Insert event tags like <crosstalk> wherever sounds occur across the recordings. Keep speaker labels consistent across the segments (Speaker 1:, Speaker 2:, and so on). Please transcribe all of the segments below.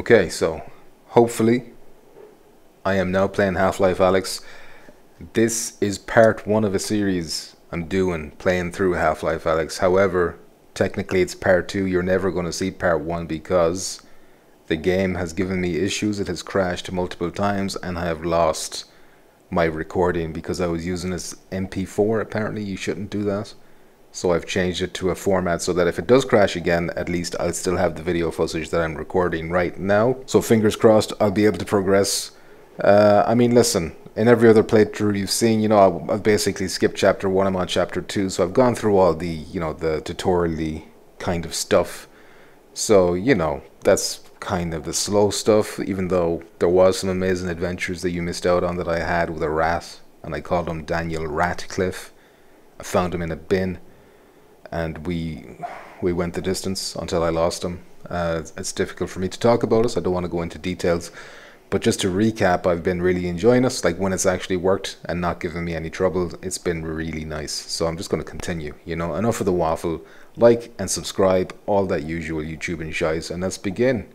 Speaker 1: Okay, so hopefully I am now playing Half-Life Alyx. This is part one of a series I'm doing playing through Half-Life Alyx. However, technically it's part two. You're never going to see part one because the game has given me issues. It has crashed multiple times and I have lost my recording because I was using this MP4. Apparently you shouldn't do that. So I've changed it to a format so that if it does crash again, at least I'll still have the video footage that I'm recording right now. So fingers crossed I'll be able to progress. Uh, I mean, listen, in every other playthrough you've seen, you know, I've basically skipped chapter one, I'm on chapter two, so I've gone through all the, you know, the tutorial kind of stuff. So, you know, that's kind of the slow stuff, even though there was some amazing adventures that you missed out on that I had with a rat, and I called him Daniel Ratcliffe. I found him in a bin and we we went the distance until I lost him. Uh, it's difficult for me to talk about. So I don't want to go into details. But just to recap, I've been really enjoying it. Like when it's actually worked and not giving me any trouble, it's been really nice. So I'm just going to continue. You know, enough of the waffle. Like and subscribe, all that usual YouTube and shies. And let's begin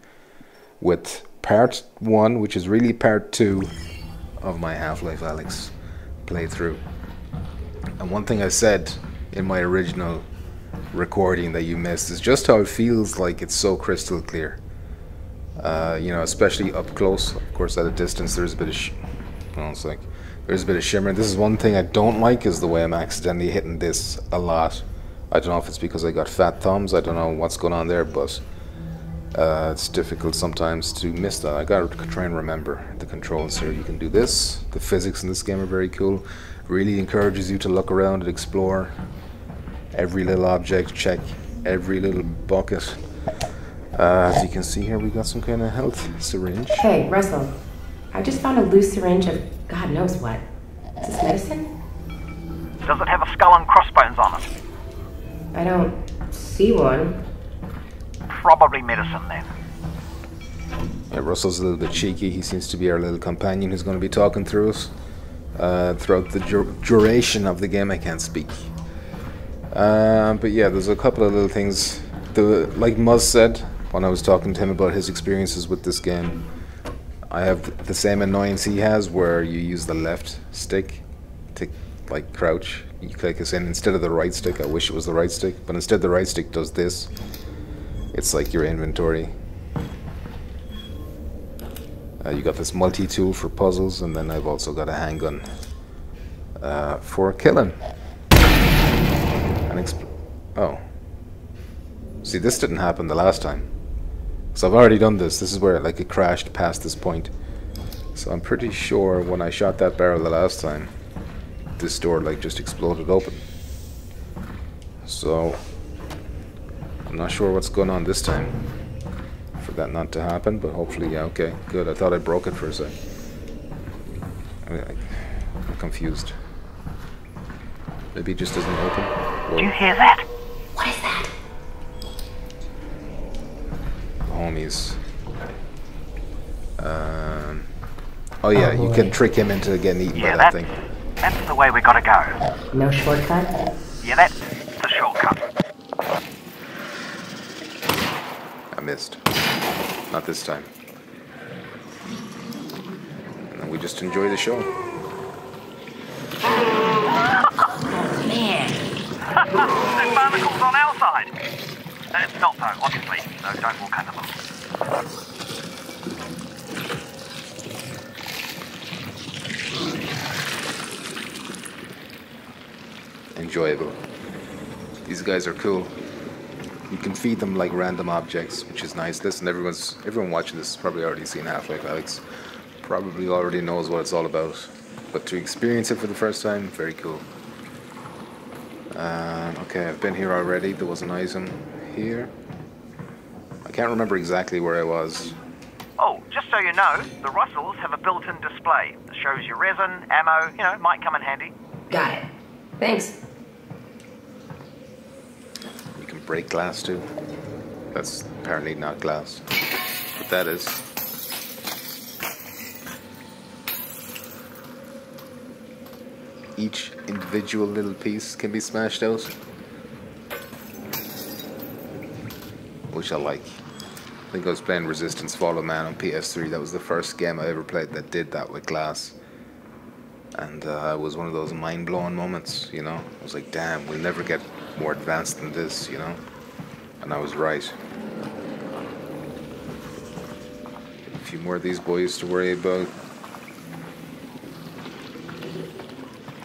Speaker 1: with part one, which is really part two of my Half-Life Alyx playthrough. And one thing I said in my original recording that you missed is just how it feels like it's so crystal clear. Uh, you know, especially up close. Of course, at a distance, there's a bit of, sh know, it's like there's a bit of shimmer. This is one thing I don't like is the way I'm accidentally hitting this a lot. I don't know if it's because I got fat thumbs. I don't know what's going on there, but uh, it's difficult sometimes to miss that. I gotta try and remember the controls here. You can do this. The physics in this game are very cool. Really encourages you to look around and explore every little object, check every little bucket. Uh, as you can see here, we got some kind of health syringe.
Speaker 2: Hey, Russell. I just found a loose syringe of God knows what. Is this medicine?
Speaker 3: Does it have a skull and crossbones on it?
Speaker 2: I don't see one.
Speaker 3: Probably medicine then.
Speaker 1: Yeah, Russell's a little bit cheeky. He seems to be our little companion who's going to be talking through us uh, throughout the dur duration of the game. I can't speak. Uh, but yeah, there's a couple of little things. The like Muzz said when I was talking to him about his experiences with this game, I have the same annoyance he has, where you use the left stick to like crouch. You click us in instead of the right stick. I wish it was the right stick, but instead the right stick does this. It's like your inventory. Uh, you got this multi-tool for puzzles, and then I've also got a handgun uh, for killing. Oh. See, this didn't happen the last time. So I've already done this. This is where like it crashed past this point. So I'm pretty sure when I shot that barrel the last time, this door like just exploded open. So I'm not sure what's going on this time for that not to happen, but hopefully, yeah, okay, good. I thought I broke it for a sec. I'm confused. Maybe it just doesn't open.
Speaker 3: Whoa. Do you hear that?
Speaker 2: What is that?
Speaker 1: Homies. Um. Oh yeah, oh, you can trick him into getting eaten
Speaker 3: yeah,
Speaker 1: by that,
Speaker 3: that
Speaker 1: thing.
Speaker 3: That's the way we gotta go.
Speaker 2: No shortcut?
Speaker 3: Yeah, that's the shortcut.
Speaker 1: I missed. Not this time. And then we just enjoy the show. Enjoyable. These guys are cool. You can feed them like random objects, which is nice. Listen, everyone's everyone watching this has probably already seen Half-Life Alyx. Probably already knows what it's all about. But to experience it for the first time, very cool. Um, okay, I've been here already. There was an item here. I can't remember exactly where I was.
Speaker 3: Oh, just so you know, the Russells have a built-in display that shows you resin, ammo, you know, might come in handy.
Speaker 2: Got it. Thanks.
Speaker 1: Break glass too. That's apparently not glass. But that is. each individual little piece can be smashed out. Which I like. I think I was playing Resistance Fall of Man on PS3. That was the first game I ever played that did that with glass. And uh, it was one of those mind blowing moments, you know? I was like, damn, we'll never get more advanced than this, you know? And I was right. A few more of these boys to worry about.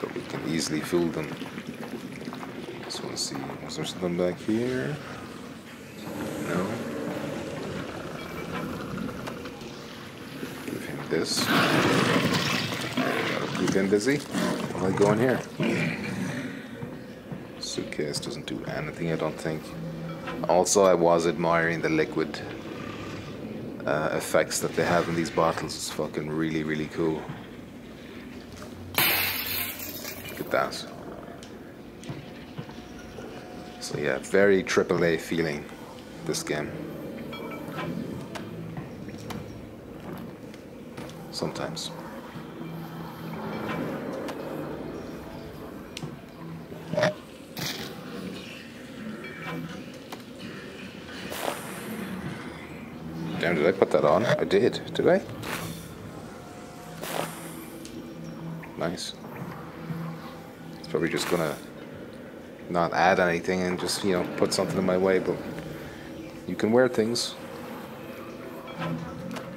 Speaker 1: But we can easily fool them. So let's see, was there something back here? No. Give him this. Keep him busy. Am I going here? Suitcase doesn't do anything, I don't think. Also, I was admiring the liquid uh, effects that they have in these bottles. It's fucking really, really cool. Look at that. So yeah, very AAA feeling, this game. Sometimes. Damn, did I put that on? I did. Did I? Nice. It's probably just gonna not add anything and just, you know, put something in my way, but you can wear things.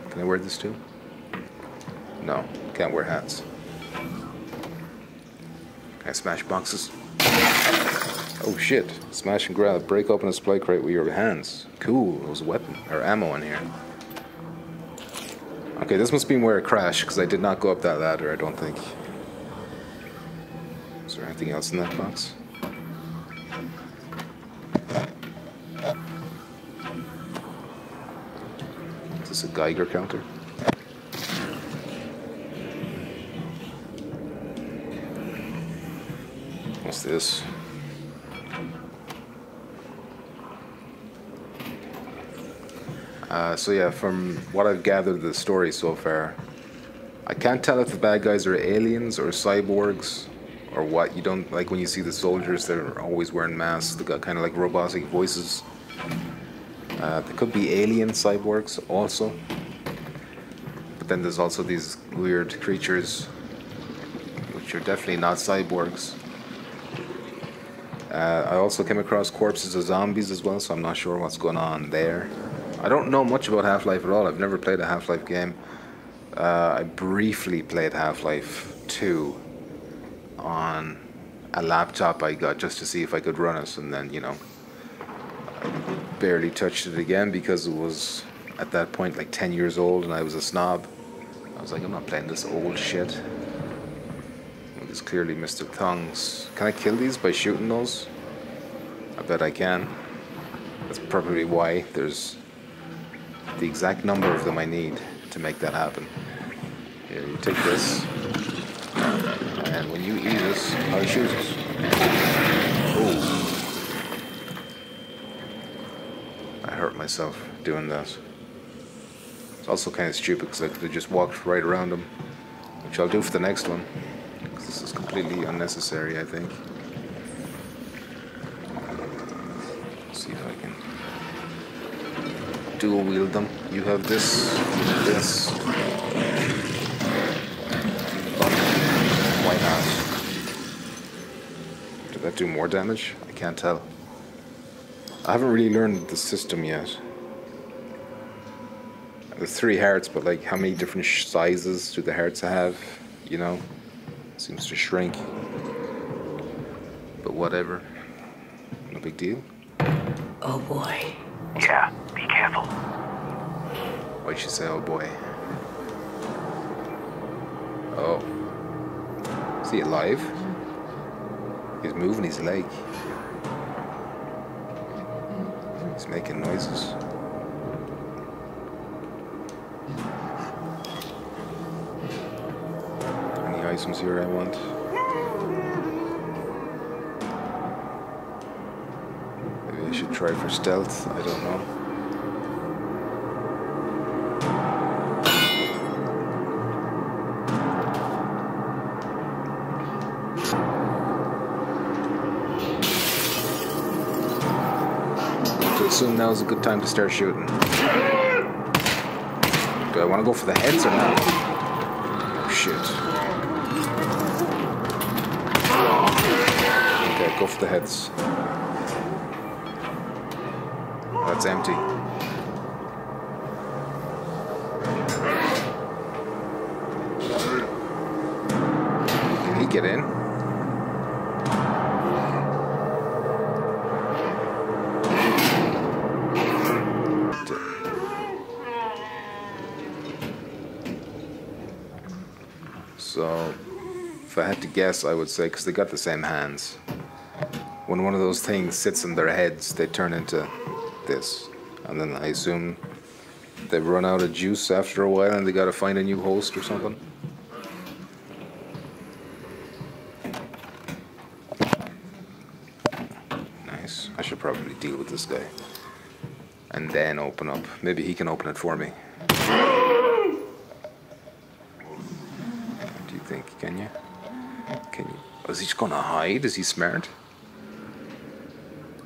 Speaker 1: Can I wear this too? No, can't wear hats. Can I smash boxes? Oh shit. Smash and grab. Break open a supply crate with your hands. Cool. There's a weapon or ammo in here. Okay, this must be where it crashed because I did not go up that ladder, I don't think. Is there anything else in that box? Is this a Geiger counter? What's this? Uh, so yeah, from what I've gathered the story so far, I can't tell if the bad guys are aliens or cyborgs or what. You don't like when you see the soldiers; they're always wearing masks. They got kind of like robotic voices. Uh, they could be alien cyborgs also, but then there's also these weird creatures, which are definitely not cyborgs. Uh, I also came across corpses of zombies as well, so I'm not sure what's going on there. I don't know much about Half Life at all. I've never played a Half Life game. Uh, I briefly played Half Life 2 on a laptop I got just to see if I could run it, and then, you know, I barely touched it again because it was at that point like 10 years old and I was a snob. I was like, I'm not playing this old shit. There's clearly Mr. Thongs. Can I kill these by shooting those? I bet I can. That's probably why there's the exact number of them I need to make that happen. Here, you take this, and when you eat this, I'll shoot it. Oh. I hurt myself doing that. It's also kind of stupid because I could have just walked right around them, which I'll do for the next one. Because this is completely unnecessary, I think. Let's see if I can dual wield them. You have this, you have this. Why not? Did that do more damage? I can't tell. I haven't really learned the system yet. There's three hearts, but like how many different sh- sizes do the hearts have? You know? Seems to shrink. But whatever. No big deal.
Speaker 2: Oh boy.
Speaker 3: Yeah, be careful.
Speaker 1: Why'd she say, oh boy? Oh. Is he alive? He's moving his leg. He's making noises. Any items here I want? Maybe I should try for stealth. I don't know. now's a good time to start shooting. Do I want to go for the heads or not? Oh, shit. Okay, go for the heads. Oh, That's empty. Guess, I would say because they got the same hands. When one of those things sits in their heads, they turn into this, and then I assume they run out of juice after a while, and they got to find a new host or something. Nice. I should probably deal with this guy, and then open up. Maybe he can open it for me. Gonna hide? Is he smart?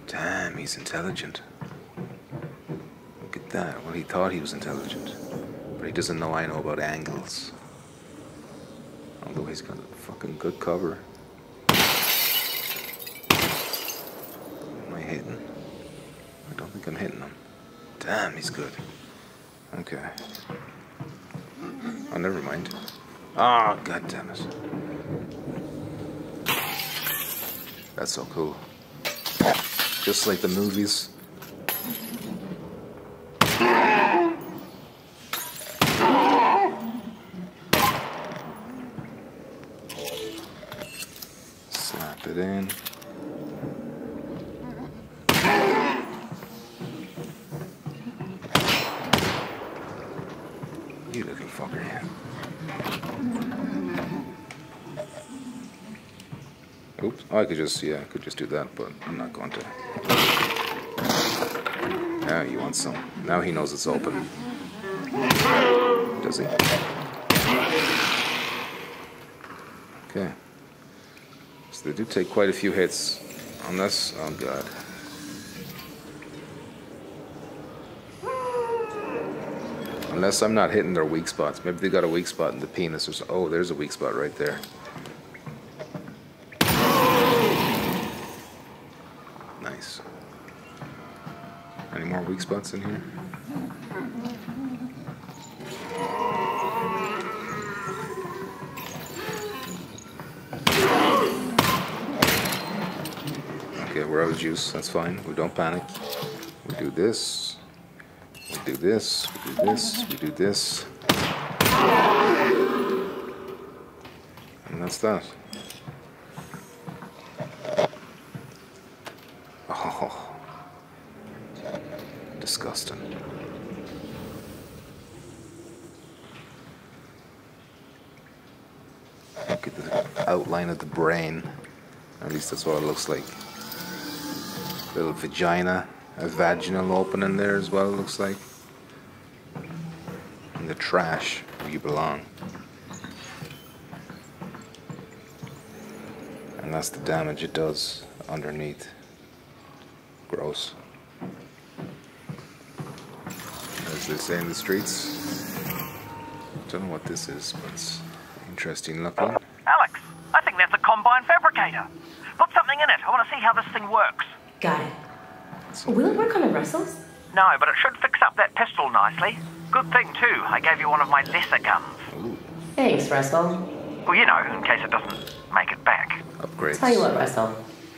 Speaker 1: Damn, he's intelligent. Look at that. Well, he thought he was intelligent. But he doesn't know I know about angles. Although he's got a fucking good cover. Am I hitting? I don't think I'm hitting him. Damn, he's good. Okay. Oh, never mind. Ah, god damn it. That's so cool. Just like the movies. Slap it in. You little fucker. Oops. Oh, I could just, yeah, I could just do that, but I'm not going to. Ah, now you want some. Now he knows it's open. Does he? Okay. So they do take quite a few hits on this. Oh, God. Unless I'm not hitting their weak spots. Maybe they got a weak spot in the penis or. Oh, there's a weak spot right there. Nice. Any more weak spots in here? Okay, we're out of juice. That's fine. We don't panic. We do this. We do this. We do this. We do this. And that's that. Oh, disgusting. Look at the outline of the brain. At least that's what it looks like. Little vagina, a vaginal opening there as well, looks like. In the trash where you belong. And that's the damage it does underneath. Gross. As they say in the streets. Don't know what this is, but it's interesting looking.
Speaker 3: Alyx, I think that's a combine fabricator. Put something in it. I want to see how this thing works.
Speaker 2: Got it. Will it work on the Russells?
Speaker 3: No, but it should fix up that pistol nicely. Good thing, too. I gave you one of my lesser guns.
Speaker 2: Thanks, Russell.
Speaker 3: Well, you know, in case it doesn't make it back.
Speaker 1: Upgrades.
Speaker 2: Tell you what, Russell.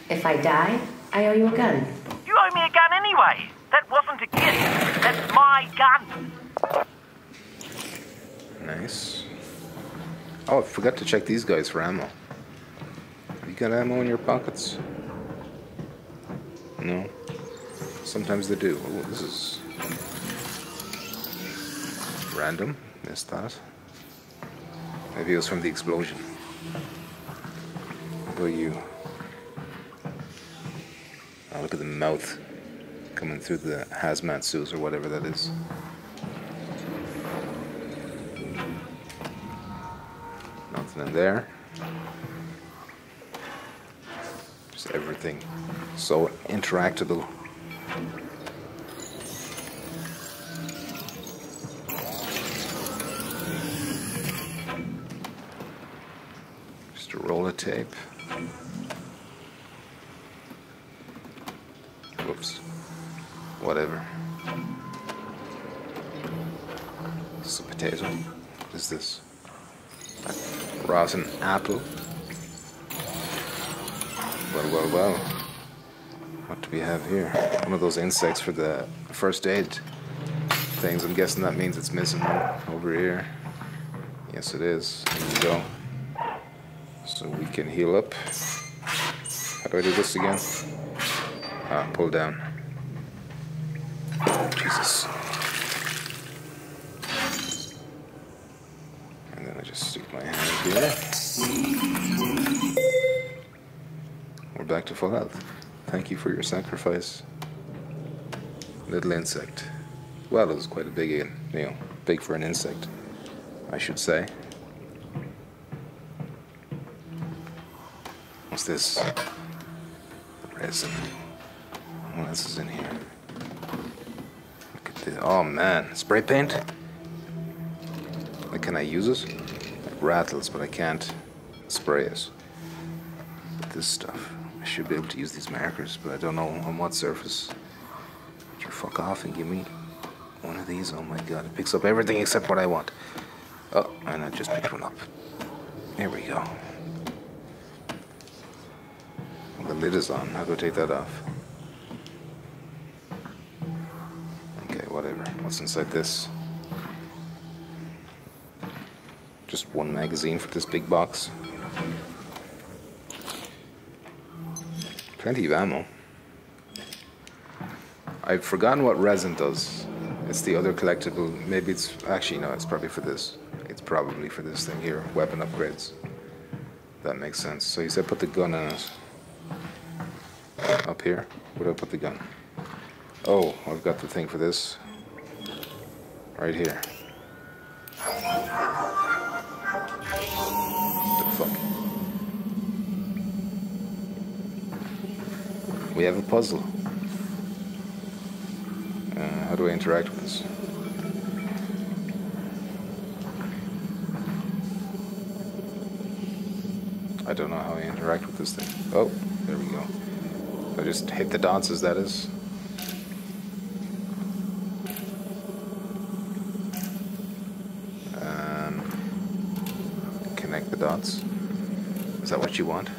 Speaker 2: If I die, I owe you a gun.
Speaker 3: You owe me a gun anyway. That wasn't a gift. That's my gun.
Speaker 1: Nice. Oh, I forgot to check these guys for ammo. Got ammo in your pockets? No. Sometimes they do. Oh, this is random. Missed that. Maybe it was from the explosion. What about you? Oh, look at the mouth coming through the hazmat suits or whatever that is. Nothing in there. everything so interactable. Just a roll of tape. Whoops. Whatever. This is a potato. What is this? A rotten apple. Here? One of those insects for the first aid things. I'm guessing that means it's missing over here. Yes, it is. Here we go. So we can heal up. How do I do this again? Ah, pull down. Jesus. And then I just stick my hand here. We're back to full health. Thank you for your sacrifice. Little insect. Well, it was quite a big, you know, big for an insect, I should say. What's this? Resin. What else is in here? Look at this. Oh man, spray paint? Can I use it? It rattles, but I can't spray it. This stuff. Should be able to use these markers, but I don't know on what surface. Would you fuck off and give me one of these? Oh my god, it picks up everything except what I want. Oh, and I just picked one up. Here we go. The lid is on. How do I take that off? Okay, whatever. What's inside this? Just one magazine for this big box. Plenty of ammo. I've forgotten what resin does. It's the other collectible. Maybe it's actually no. It's probably for this. It's probably for this thing here. Weapon upgrades. That makes sense. So you said put the gun in it. Up here. Where do I put the gun? Oh, I've got the thing for this. Right here. We have a puzzle. Uh, how do I interact with this? I don't know how I interact with this thing. Oh, there we go. I just hit the dots as that is. Um, connect the dots. Is that what you want?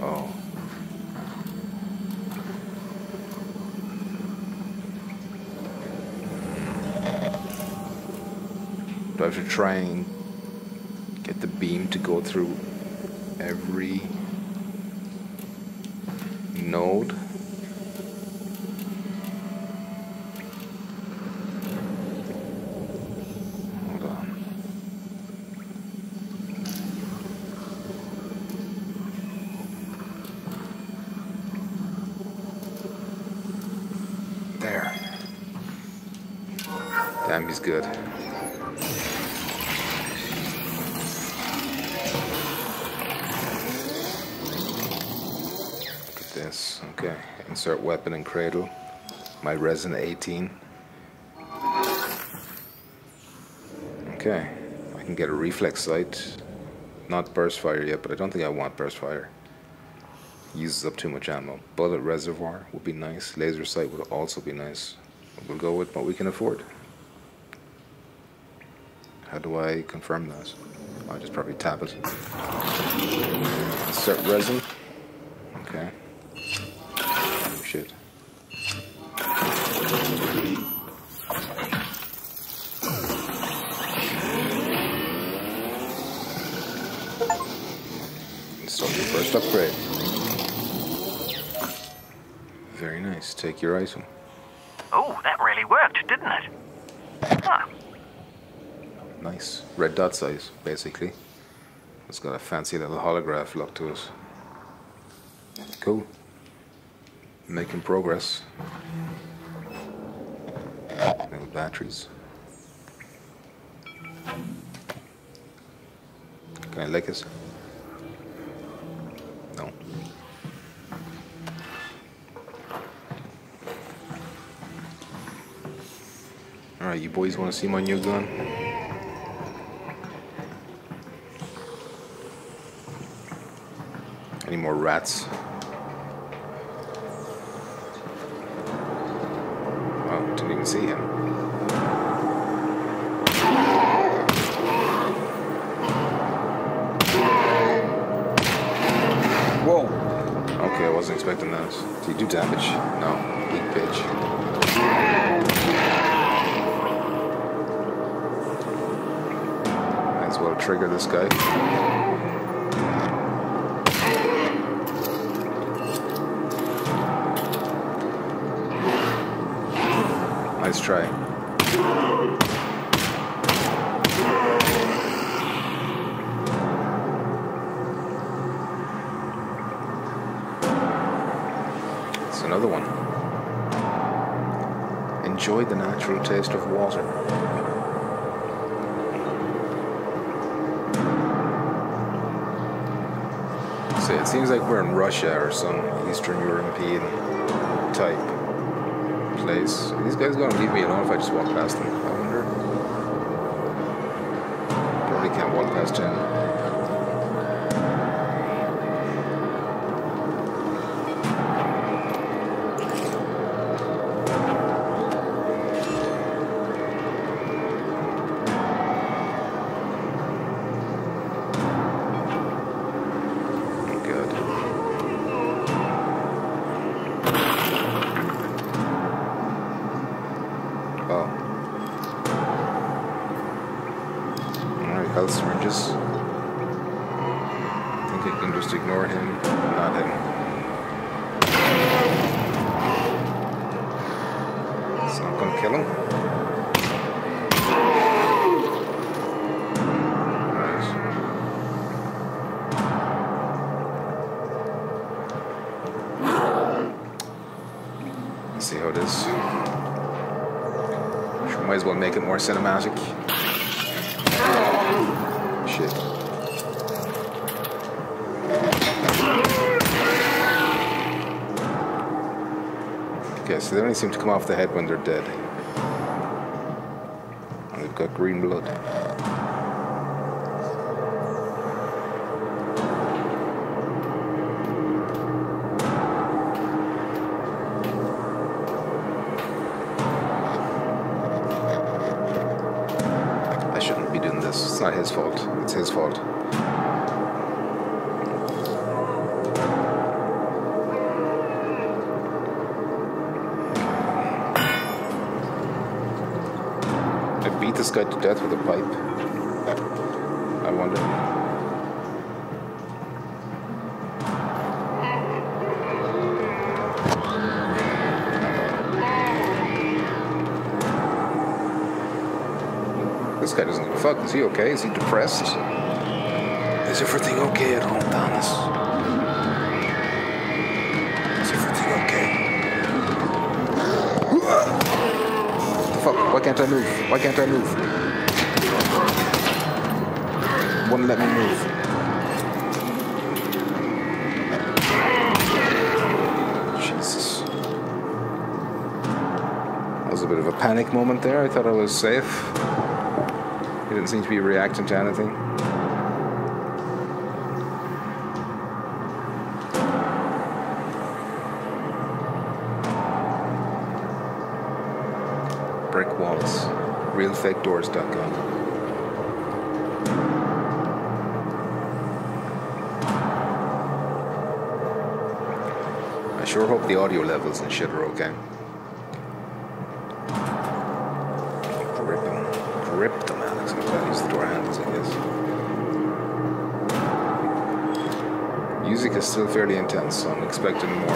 Speaker 1: Oh. Do I have to try and get the beam to go through every node? Hold on. There. Damn, he's good. Weapon and cradle. My resin 18. Okay. I can get a reflex sight. Not burst fire yet, but I don't think I want burst fire. Uses up too much ammo. Bullet reservoir would be nice. Laser sight would also be nice. We'll go with what we can afford. How do I confirm that? I'll just probably tap it. Insert resin. Your item.
Speaker 3: Oh, that really worked, didn't it? Huh.
Speaker 1: Nice. Red dot size, basically. It's got a fancy little holograph look to it. Cool. Making progress. Little batteries. Can I lick it? Alright, you boys want to see my new gun? Any more rats? Oh, didn't even see him. Whoa! Okay, I wasn't expecting that. Did you do damage? No. Trigger this guy. Seems like we're in Russia or some Eastern European type place. Are these guys gonna leave me alone if I just walk past them? I wonder. Probably can't walk past him. Cinematic. Shit. Okay, so they only seem to come off the head when they're dead. And they've got green blood. It's not his fault. It's his fault. I beat this guy to death with a pipe. I wonder. This guy doesn't fuck. Is he okay? Is he depressed? Is everything okay at home, Thomas? Is everything okay? What the fuck? Why can't I move? Why can't I move? Wouldn't let me move. Jesus. That was a bit of a panic moment there. I thought I was safe. Didn't seem to be reacting to anything. Brick walls. Realfakedoors.com. I sure hope the audio levels and shit are okay. Grip him. Grip them, Music fairly intense, so I'm expecting more.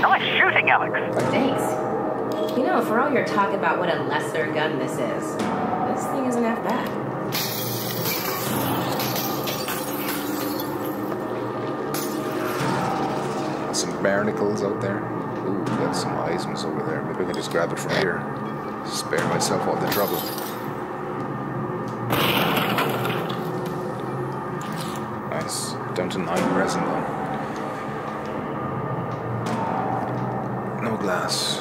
Speaker 3: Nice shooting, Alyx.
Speaker 2: Thanks. You know, for all your talk about what a lesser gun this is, this thing isn't half bad.
Speaker 1: Some barnacles out there. Ooh, got some Heisman's over there. Maybe I can just grab it from here spare myself all the trouble. Nice. Don't deny resin though. No glass.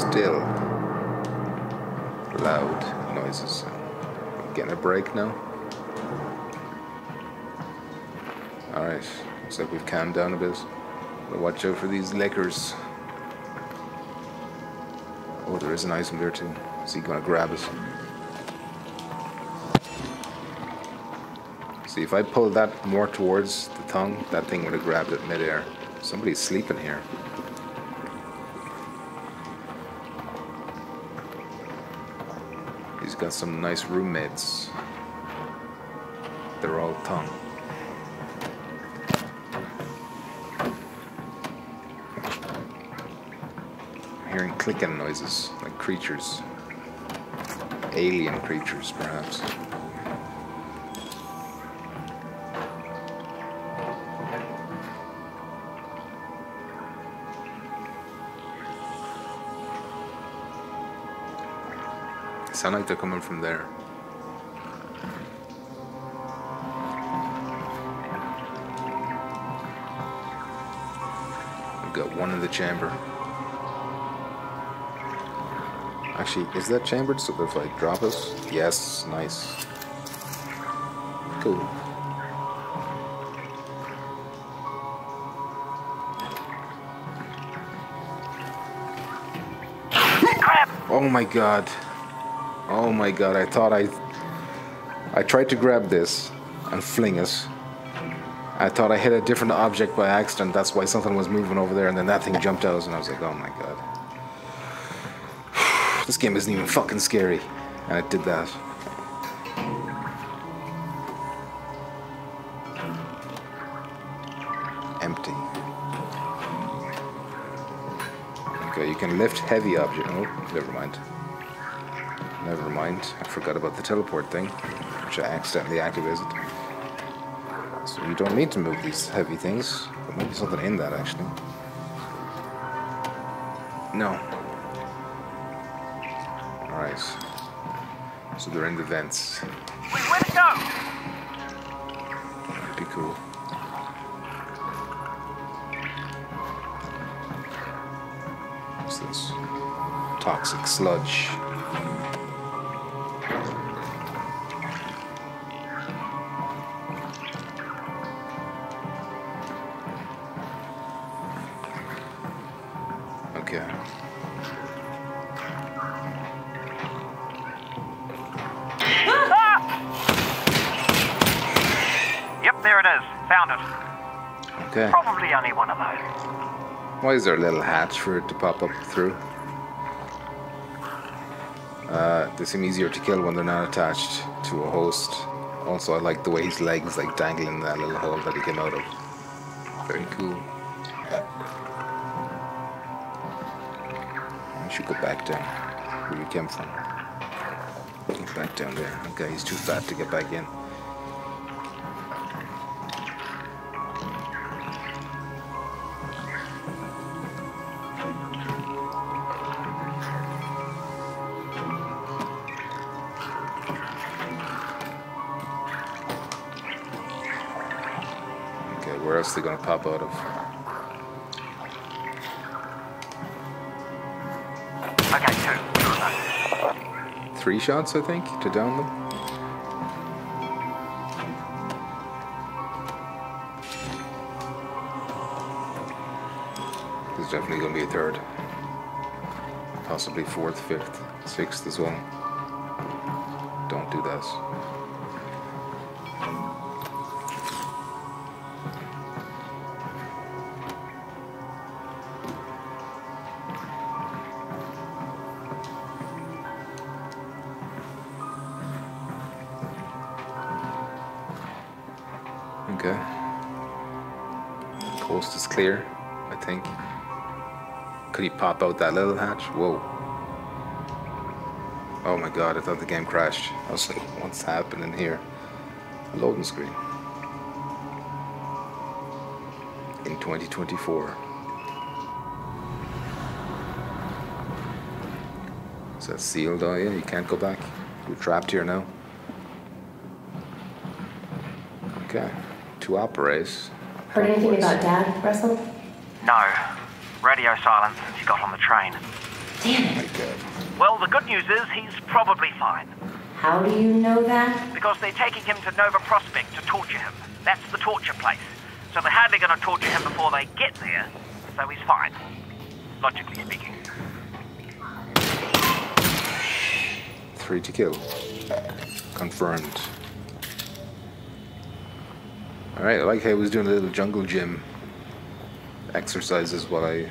Speaker 1: Still. Loud noises. Getting a break now? Alright, looks like we've calmed down a bit. Watch out for these lickers. Oh, there is an item there too. Is he gonna grab it? See, if I pulled that more towards the tongue, that thing would have grabbed it midair. Somebody's sleeping here. He's got some nice roommates. They're all tongue. Clicking noises, like creatures. Alien creatures, perhaps. Sound like they're coming from there. We've got one in the chamber. Actually, is that chambered so if I drop us? Yes, nice. Cool. Oh my god. Oh my god, I thought I I tried to grab this and fling it. I thought I hit a different object by accident, that's why something was moving over there and then that thing jumped out and I was like, oh my god. This game isn't even fucking scary. And it did that. Empty. Okay, you can lift heavy object. Oh, never mind. Never mind. I forgot about the teleport thing, which I accidentally activated. So you don't need to move these heavy things. There might be something in that actually. No. So they're in the vents.
Speaker 3: Wait, where'd it go?
Speaker 1: That'd be cool. What's this? Toxic sludge. Why is there a little hatch for it to pop up through? Uh, they seem easier to kill when they're not attached to a host. Also, I like the way his legs like dangling in that little hole that he came out of. Very cool. I should go back down where you came from. Get back down there. Okay, he's too fat to get back in. Pop out of?
Speaker 3: Okay, two.
Speaker 1: Three shots, I think, to down them. There's definitely gonna be a third. Possibly fourth, fifth, sixth as well. Don't do that. Pop out that little hatch? Whoa. Oh my god, I thought the game crashed. I was like, what's happening here? A loading screen. In 2024. Is that sealed? Oh yeah, you can't go back. You're trapped here now. Okay. To operate,
Speaker 2: Heard anything about Dad, Russell?
Speaker 3: No. Silence since he got on the train.
Speaker 2: Damn
Speaker 1: My
Speaker 2: it.
Speaker 3: Well, the good news is he's probably fine.
Speaker 2: How do you know that?
Speaker 3: Because they're taking him to Nova Prospekt to torture him. That's the torture place. So they're hardly going to torture him before they get there. So he's fine. Logically speaking.
Speaker 1: Three to kill. Confirmed. Alright, I like how he was doing a little jungle gym exercises while I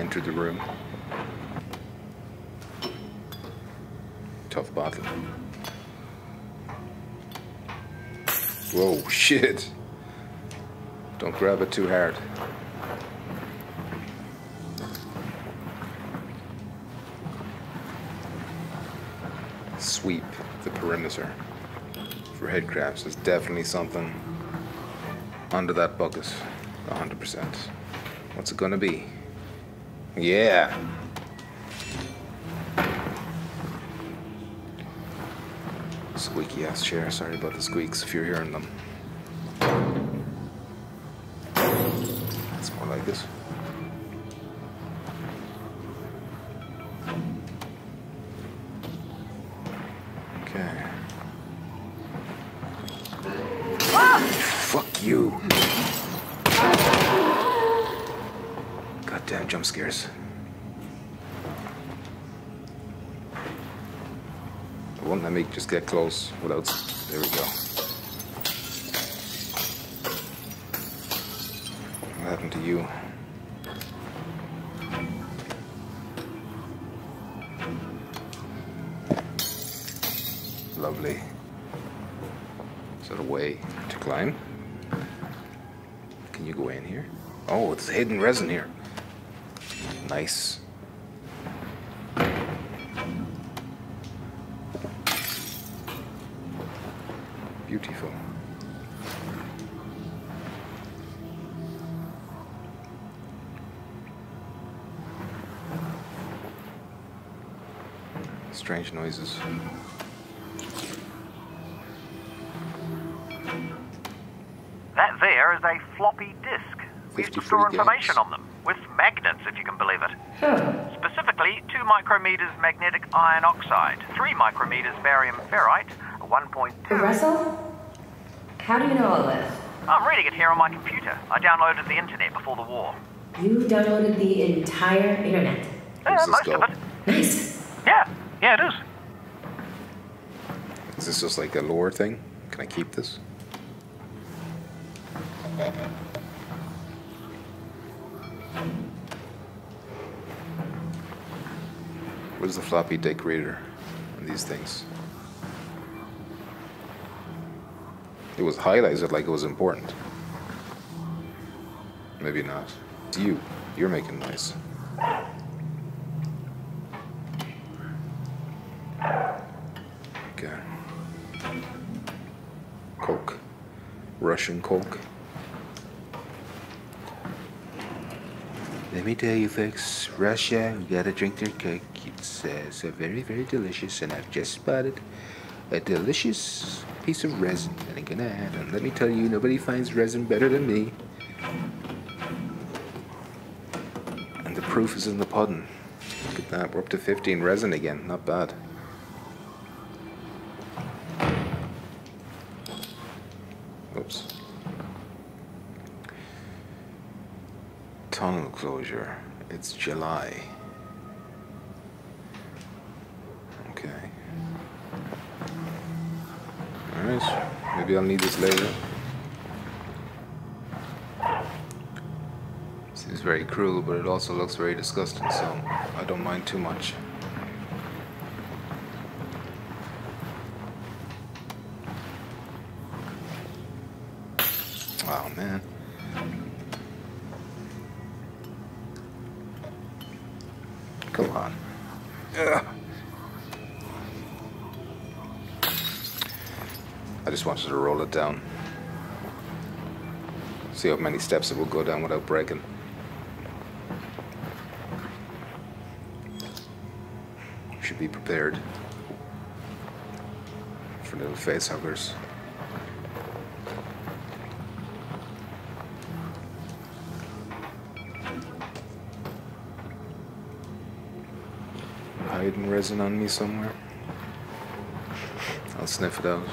Speaker 1: entered the room. Tough battle. Whoa, shit. Don't grab it too hard. Sweep the perimeter for headcrabs is definitely something under that bucket. 100%. What's it gonna be? Yeah. Squeaky ass chair. Sorry about the squeaks if you're hearing them. That's more like it. Jump scares. Won't let me just get close without. There we go. What happened to you? Lovely. Is that a way to climb? Can you go in here? Oh, it's hidden resin here. Strange noises.
Speaker 3: That there is a floppy disk. We used to store information
Speaker 1: games.
Speaker 3: on them, with magnets, if you can believe it.
Speaker 2: Huh.
Speaker 3: Specifically, 2 micrometers magnetic iron oxide, 3 micrometers barium ferrite, 1.2.
Speaker 2: Russell? How do you know all this?
Speaker 3: I'm reading it here on my computer. I downloaded the internet before the war.
Speaker 2: You downloaded the entire internet.
Speaker 3: Uh,
Speaker 1: this
Speaker 3: most
Speaker 1: go?
Speaker 3: of it.
Speaker 2: Nice.
Speaker 3: Yeah, yeah, it is.
Speaker 1: Is this like a lore thing? Can I keep this? What is the floppy disk reader on these things? It was highlighted like it was important. Maybe not. It's you. You're making noise. Okay. Coke. Coke. Let me tell you, folks, Russia, you gotta drink their Coke. It's uh, so very, very delicious, and I've just spotted a delicious piece of resin that I'm gonna add. And let me tell you, nobody finds resin better than me. And the proof is in the pudding. Look at that, we're up to 15 resin again. Not bad. It's July. Okay. Alright. Maybe I'll need this later. Seems very cruel, but it also looks very disgusting, so I don't mind too much. down. See how many steps it will go down without breaking. You should be prepared for little face huggers. Hiding resin on me somewhere. I'll sniff it out.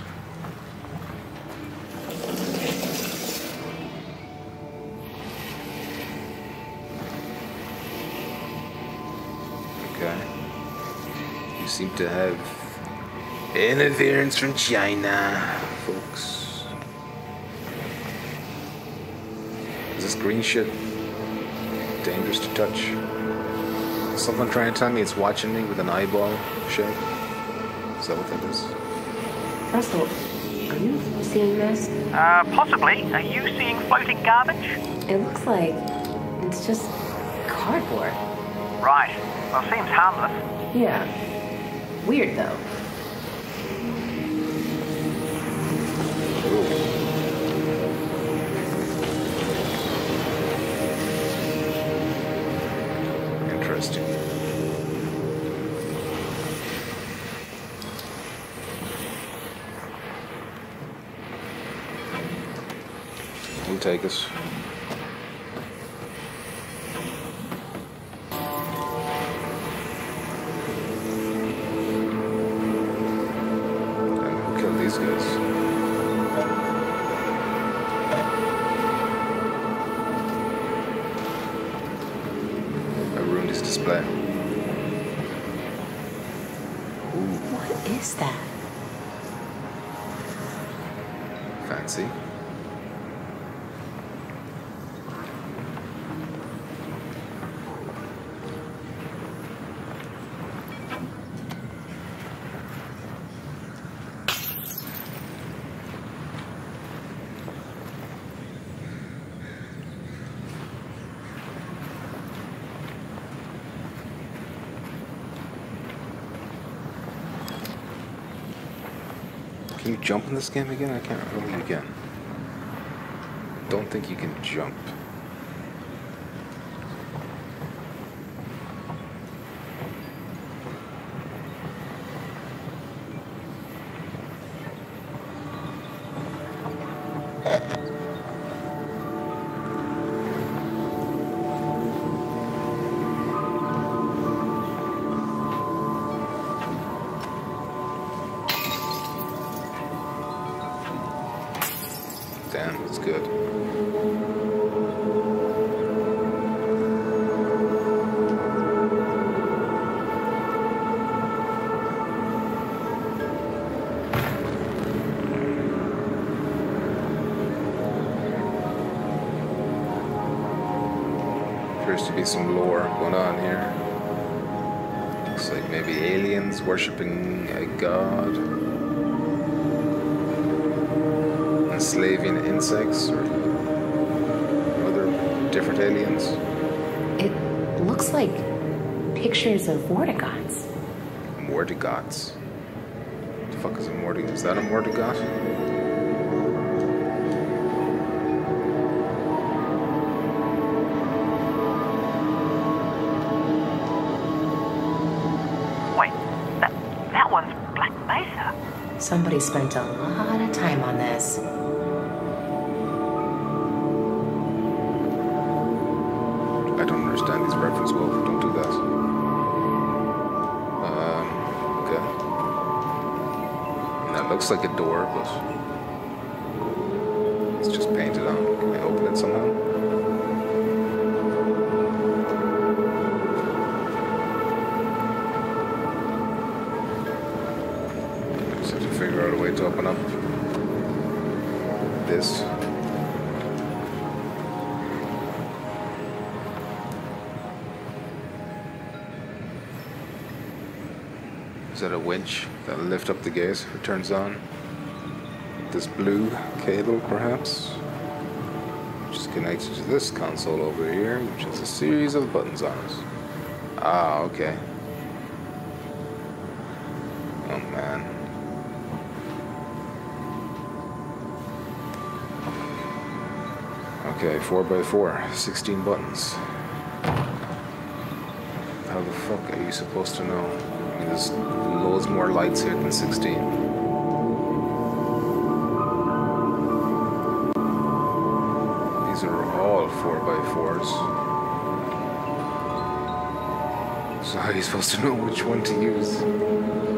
Speaker 1: Seem to have interference from China, folks. Is this green shit dangerous to touch? Is someone trying to tell me it's watching me with an eyeball shit? Is that what that is?
Speaker 2: Russell, are you seeing this?
Speaker 3: Uh, possibly. Are you seeing floating garbage?
Speaker 2: It looks like it's just cardboard.
Speaker 3: Right. Well, seems harmless.
Speaker 2: Yeah. Weird though.
Speaker 1: Can you jump in this game again? I can't remember again. Don't think you can jump. Worshipping a god enslaving insects or other different aliens.
Speaker 2: It looks like pictures of Vortigots.
Speaker 1: Mordigots. The fuck is a Mordigot? Is that a Mordigot?
Speaker 2: Somebody spent a lot of time on this.
Speaker 1: I don't understand these reference well. Don't do that. Um, okay. That looks like a door, but Is that a winch that'll lift up the gate if it turns on? This blue cable, perhaps? Which is connected to this console over here, which has a series of buttons on it. Ah, okay. Oh man. Okay, 4x4, 16 buttons. How the fuck are you supposed to know? I mean, there's more lights here than 16. These are all 4x4s. So how are you supposed to know which one to use?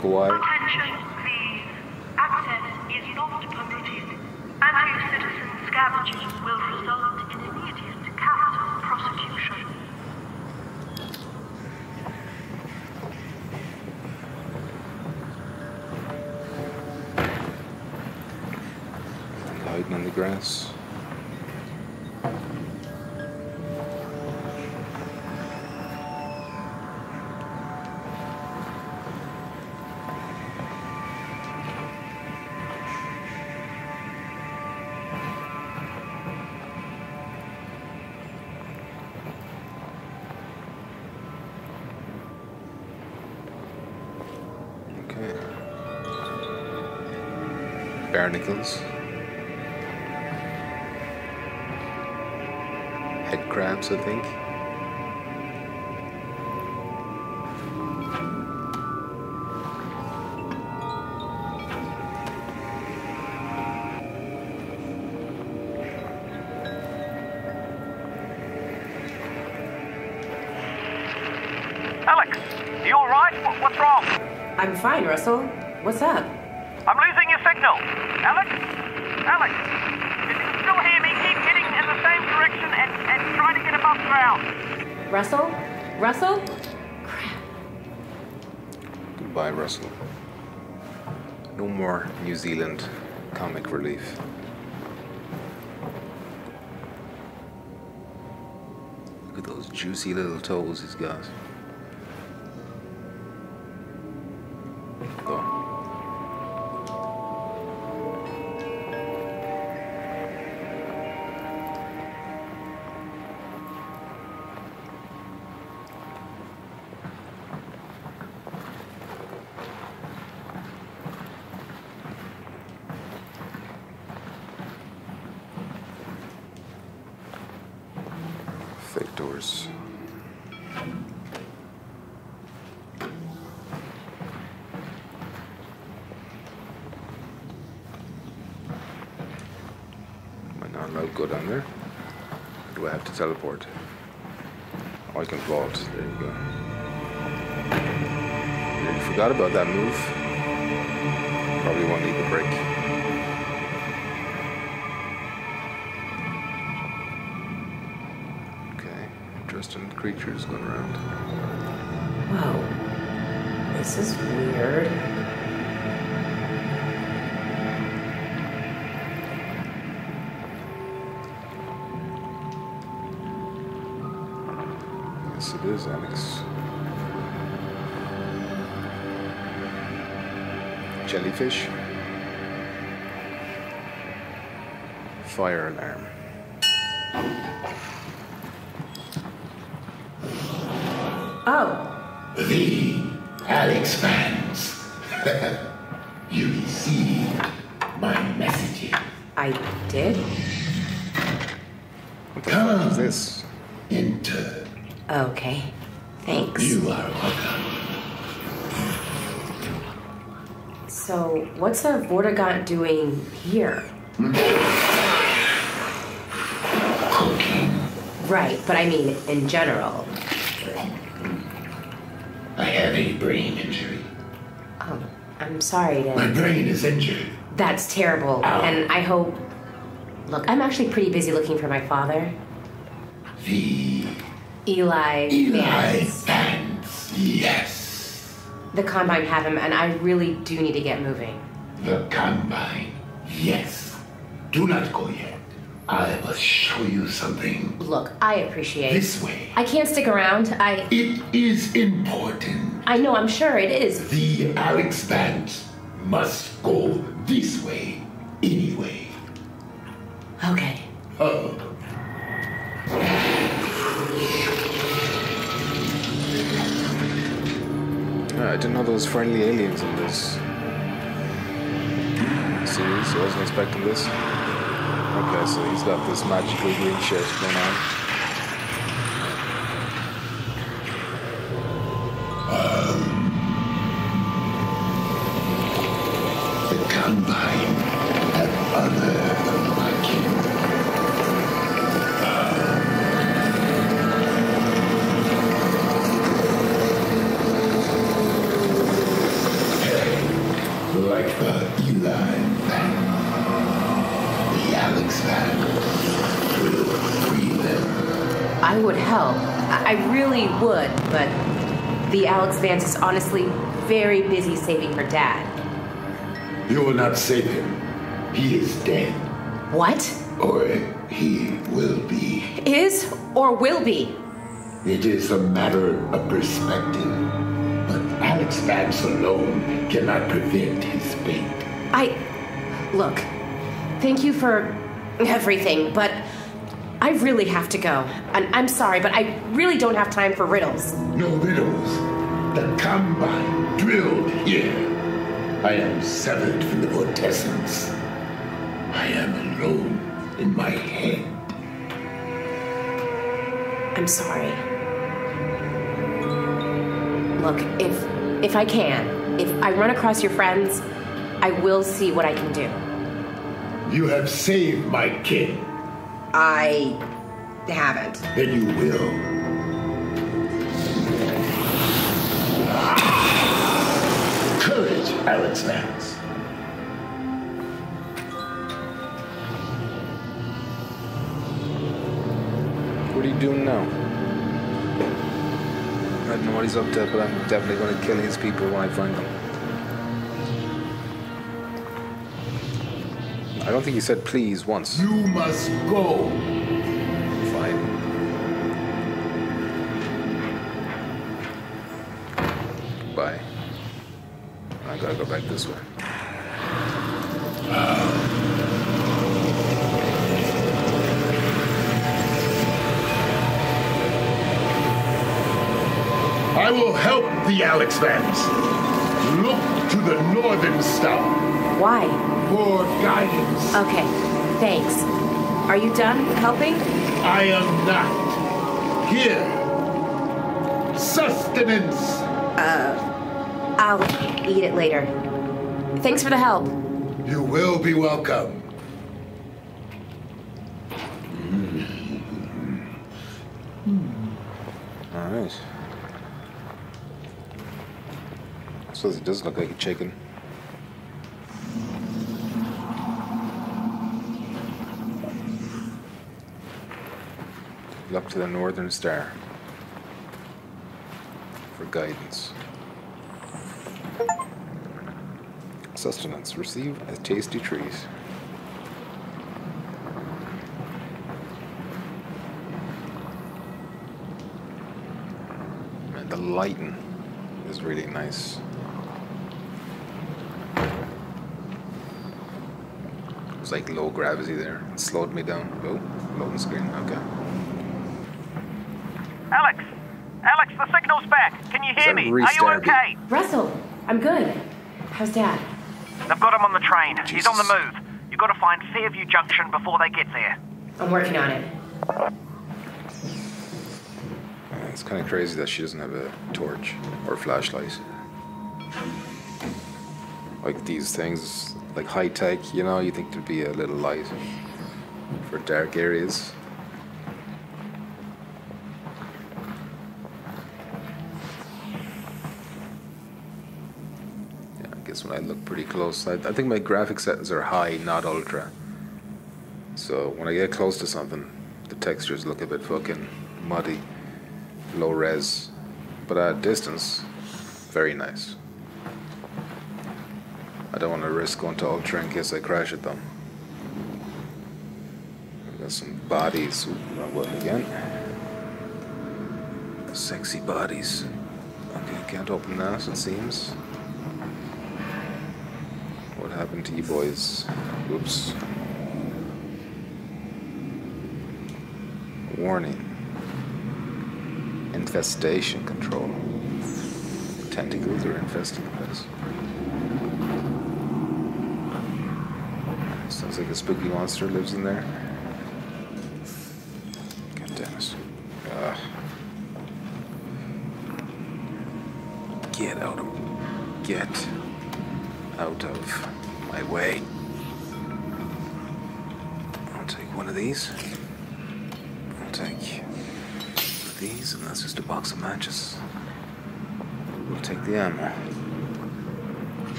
Speaker 1: Took a while.
Speaker 4: Attention,
Speaker 1: Barnacles. Head crabs, I think.
Speaker 3: Alyx, you alright? What's wrong?
Speaker 2: I'm fine, Russell. What's up?
Speaker 3: I'm losing your signal. Alyx? Alyx? If you can still hear me, keep heading in the same direction and, and try to get above
Speaker 2: Russell? Russell?
Speaker 1: Goodbye, Russell. No more New Zealand comic relief. Look at those juicy little toes he's got. Go down there? Do I have to teleport? Oh, I can vault. There you go. Nearly forgot about that move. Probably won't need the break. Okay, interesting creatures going around.
Speaker 2: Wow. This is weird.
Speaker 1: It is, Alyx. Jellyfish. Fire alarm.
Speaker 2: Oh,
Speaker 5: The Alyx Vance. <laughs> you received my messages.
Speaker 2: I did?
Speaker 1: What the fuck is this?
Speaker 2: What's a Vortigaunt doing here?
Speaker 5: Cooking.
Speaker 2: Right, but I mean in general.
Speaker 5: I have a brain injury.
Speaker 2: Oh, I'm sorry
Speaker 5: My brain is injured.
Speaker 2: That's terrible.
Speaker 5: Ow.
Speaker 2: And I hope. Look, I'm actually pretty busy looking for my father,
Speaker 5: The
Speaker 2: Eli.
Speaker 5: Eli
Speaker 2: Vance.
Speaker 5: Yes.
Speaker 2: The Combine have him, and I really do need to get moving.
Speaker 5: The Combine. Yes. Do not go yet. I must show you something.
Speaker 2: Look, I appreciate
Speaker 5: This way.
Speaker 2: I can't stick around. I
Speaker 5: It is important.
Speaker 2: I know, I'm sure it is.
Speaker 5: The Alyx Vance must go this way anyway.
Speaker 2: Okay.
Speaker 5: Oh,
Speaker 1: Yeah, I didn't know there was friendly aliens in this series. I wasn't expecting this. Okay, so he's got this magical green shit going on.
Speaker 5: the Combine have other the
Speaker 2: Alyx Vance is honestly very busy saving her dad.
Speaker 5: You will not save him. He is dead.
Speaker 2: What?
Speaker 5: Or he will be.
Speaker 2: Is or will be?
Speaker 5: It is a matter of perspective. But Alyx Vance alone cannot prevent his fate.
Speaker 2: I. Look, thank you for everything, but I really have to go. And I'm sorry, but I really don't have time for riddles.
Speaker 5: No riddles. The Combine drilled here. I am severed from the vortessence. I am alone in my head.
Speaker 2: I'm sorry. Look, if if I can, if I run across your friends, I will see what I can do.
Speaker 5: You have saved my kid.
Speaker 2: I haven't.
Speaker 5: Then you will. Courage, Alyx Vance.
Speaker 1: What are you doing now? I don't know what he's up to, but I'm definitely going to kill his people when I find them. I don't think he said please once.
Speaker 5: You must go. Guidance.
Speaker 2: Okay, thanks. Are you done helping?
Speaker 5: I am not here. Sustenance.
Speaker 2: Uh, I'll eat it later. Thanks for the help.
Speaker 5: You will be welcome.
Speaker 1: Alright. I suppose it does look like a chicken. Look to the northern star for guidance. Sustenance. Receive a tasty treat. And the lighting is really nice. It was like low gravity there. It slowed me down. Oh, loading screen. Okay.
Speaker 3: Alyx! Alyx, the signal's back. Can you hear
Speaker 1: that
Speaker 3: me? Are you okay?
Speaker 2: Russell, I'm good. How's Dad?
Speaker 3: I've got him on the train. He's on the move. You've got to find Fairview Junction before they get there.
Speaker 2: I'm working on it.
Speaker 1: It's kind of crazy that she doesn't have a torch or flashlight. Like these things, like high tech, you know, you think there'd be a little light for dark areas. I look pretty close, I, I think my graphic settings are high, not ultra. So when I get close to something, the textures look a bit fucking muddy, low res, but at distance, very nice. I don't want to risk going to ultra in case I crash it though. Got some bodies. Not well again. Sexy bodies. Okay, can't open that, it seems. Happened to you boys? Oops. Warning. Infestation control. Tentacles are infesting the place. Sounds like a spooky monster lives in there.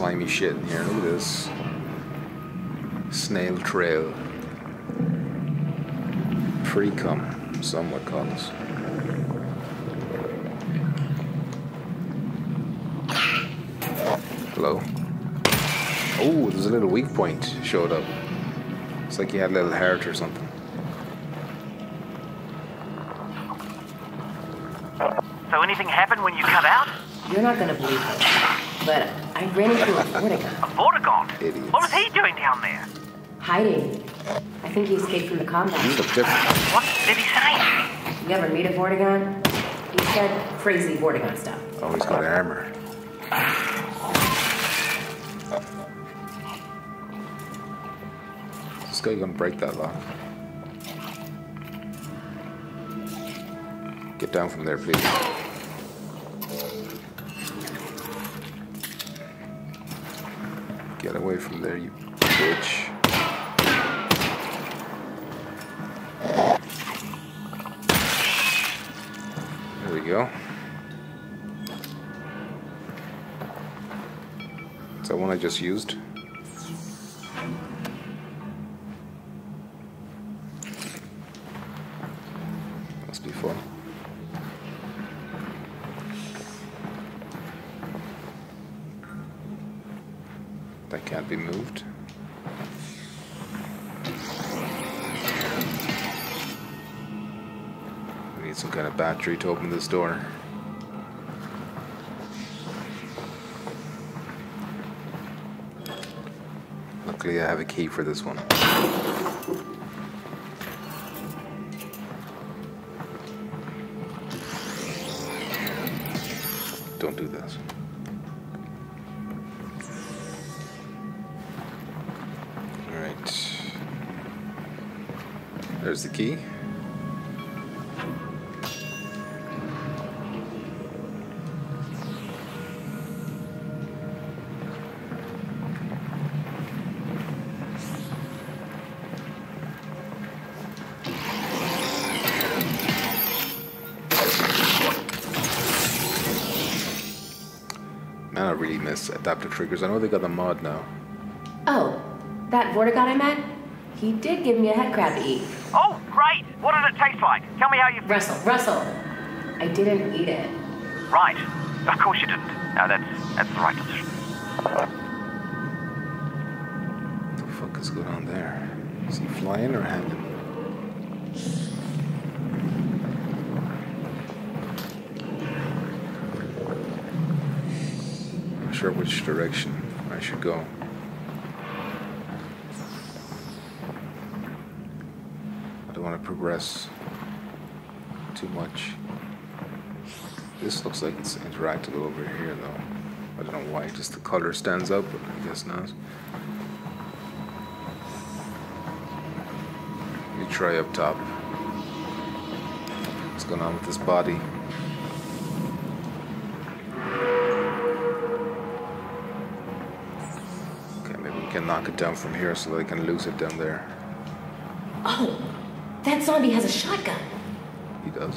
Speaker 1: Slimy shit in here. Look at this. Snail trail. Pre-cum, some would call it. Hello. Oh, there's a little weak point showed up. It's like he had a little heart or something.
Speaker 3: So anything happened when you cut out?
Speaker 2: You're not gonna believe this, but I ran into a Vortigaunt.
Speaker 3: A Vortigaunt?
Speaker 1: Idiots.
Speaker 3: What was he doing down there?
Speaker 2: Hiding. I think he escaped from the combat.
Speaker 1: These look different.
Speaker 3: What did he say?
Speaker 2: You ever meet a Vortigaunt? He said crazy Vortigaunt stuff.
Speaker 1: Oh, he's got armor. This guy gonna break that lock. Get down from there, please. Get away from there, you bitch. There we go. Is that one I just used? Battery to open this door. Luckily, I have a key for this one. Don't do this. Alright. There's the key. Adaptive triggers. I know they got the mod now.
Speaker 2: Oh, that Vortigaunt I met? He did give me a head crab to eat.
Speaker 3: Oh, great! What did it taste like? Tell me how you...
Speaker 2: Russell, Russell. I didn't eat it.
Speaker 3: Right. Of course you didn't. No, that's, that's the right decision.
Speaker 1: What the fuck is going on there? Is he flying or hanging? Not sure which direction I should go. I don't want to progress too much. This looks like it's interactable over here though. I don't know why, just the color stands out, but I guess not. Let me try up top. What's going on with this body? Knock it down from here so they can lose it down there.
Speaker 2: Oh, that zombie has a shotgun.
Speaker 1: He does.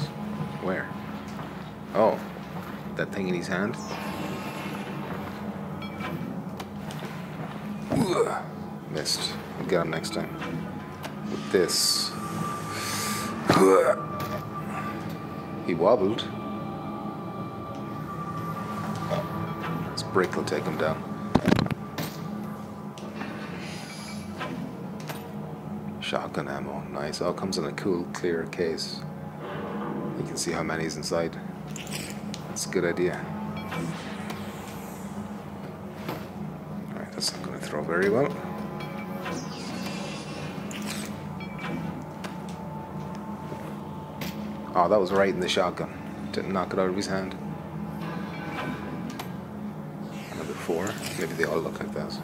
Speaker 1: Where? Oh, that thing in his hand? Ugh. Missed. We'll get him next time. With this. He wobbled. This brick will take him down. Shotgun ammo, nice. All comes in a cool, clear case. You can see how many many's inside. That's a good idea. Alright, that's not going to throw very well. Oh, that was right in the shotgun. Didn't knock it out of his hand. Number four. Maybe they all look like that.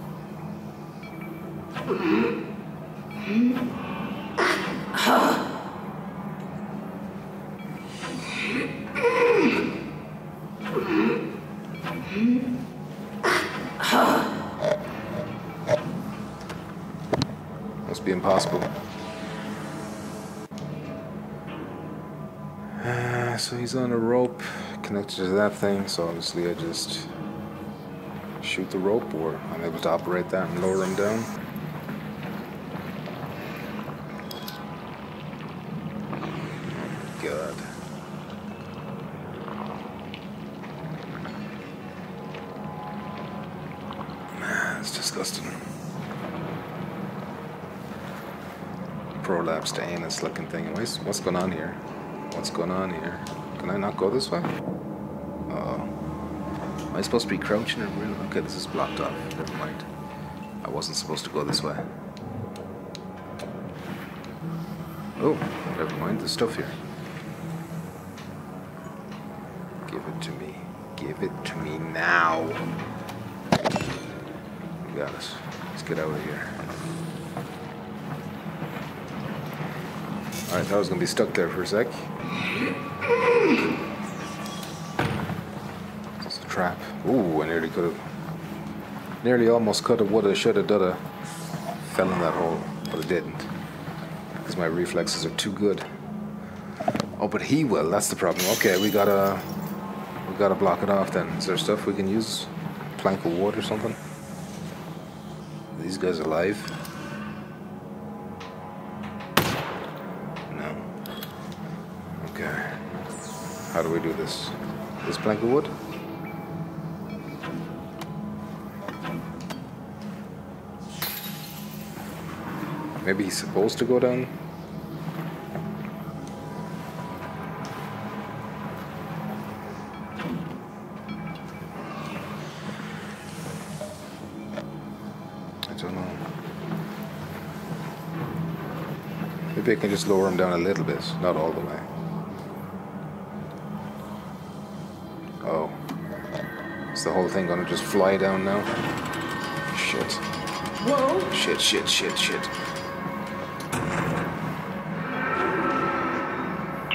Speaker 1: Must be impossible. Uh, so he's on a rope connected to that thing, so obviously I just shoot the rope or I'm able to operate that and lower him down. Looking thing. What's, what's going on here? What's going on here? Can I not go this way? Uh-oh. Am I supposed to be crouching or real? Okay, this is blocked off. Never mind. I wasn't supposed to go this way. Oh, never mind. There's stuff here. Give it to me. Give it to me now. Got us. Let's get out of here. Alright, that was gonna be stuck there for a sec. It's a trap. Ooh, I nearly could have. Nearly almost could have, would have, should have, done have. Fell in that hole, but it didn't. Because my reflexes are too good. Oh, but he will, that's the problem. Okay, we gotta. We gotta block it off then. Is there stuff we can use? Plank of wood or something? These guys alive? How do we do this? This plank of wood? Maybe he's supposed to go down? I don't know. Maybe I can just lower him down a little bit, not all the way. Oh. Is the whole thing gonna just fly down now? Shit.
Speaker 2: Whoa!
Speaker 1: Shit, shit, shit, shit.
Speaker 3: Do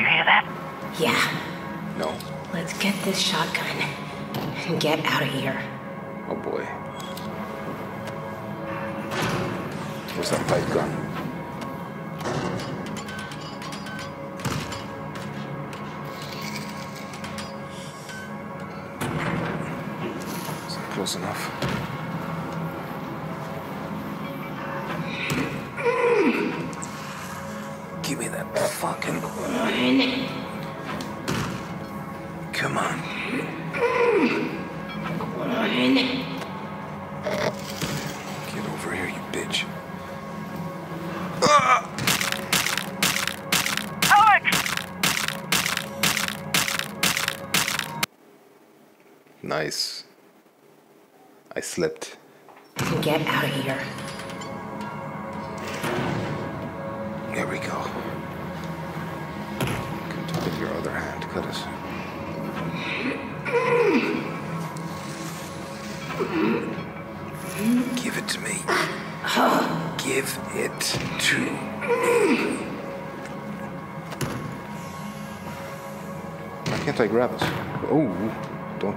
Speaker 3: you hear that?
Speaker 2: Yeah,
Speaker 1: No.
Speaker 2: let's get this shotgun and get out of here.
Speaker 1: Oh boy. Where's that pipe gun?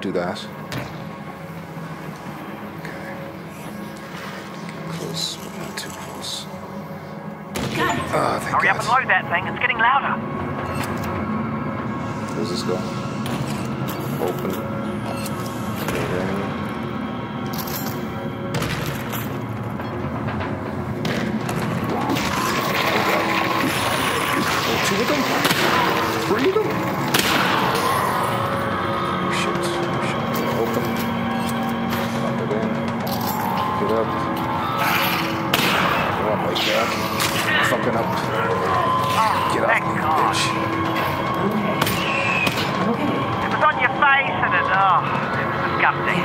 Speaker 1: Do that. It in. Pick it up. Go on, like that. fucking up. Get me,
Speaker 3: God.
Speaker 1: bitch.
Speaker 3: It was on your face and it, oh, it was disgusting.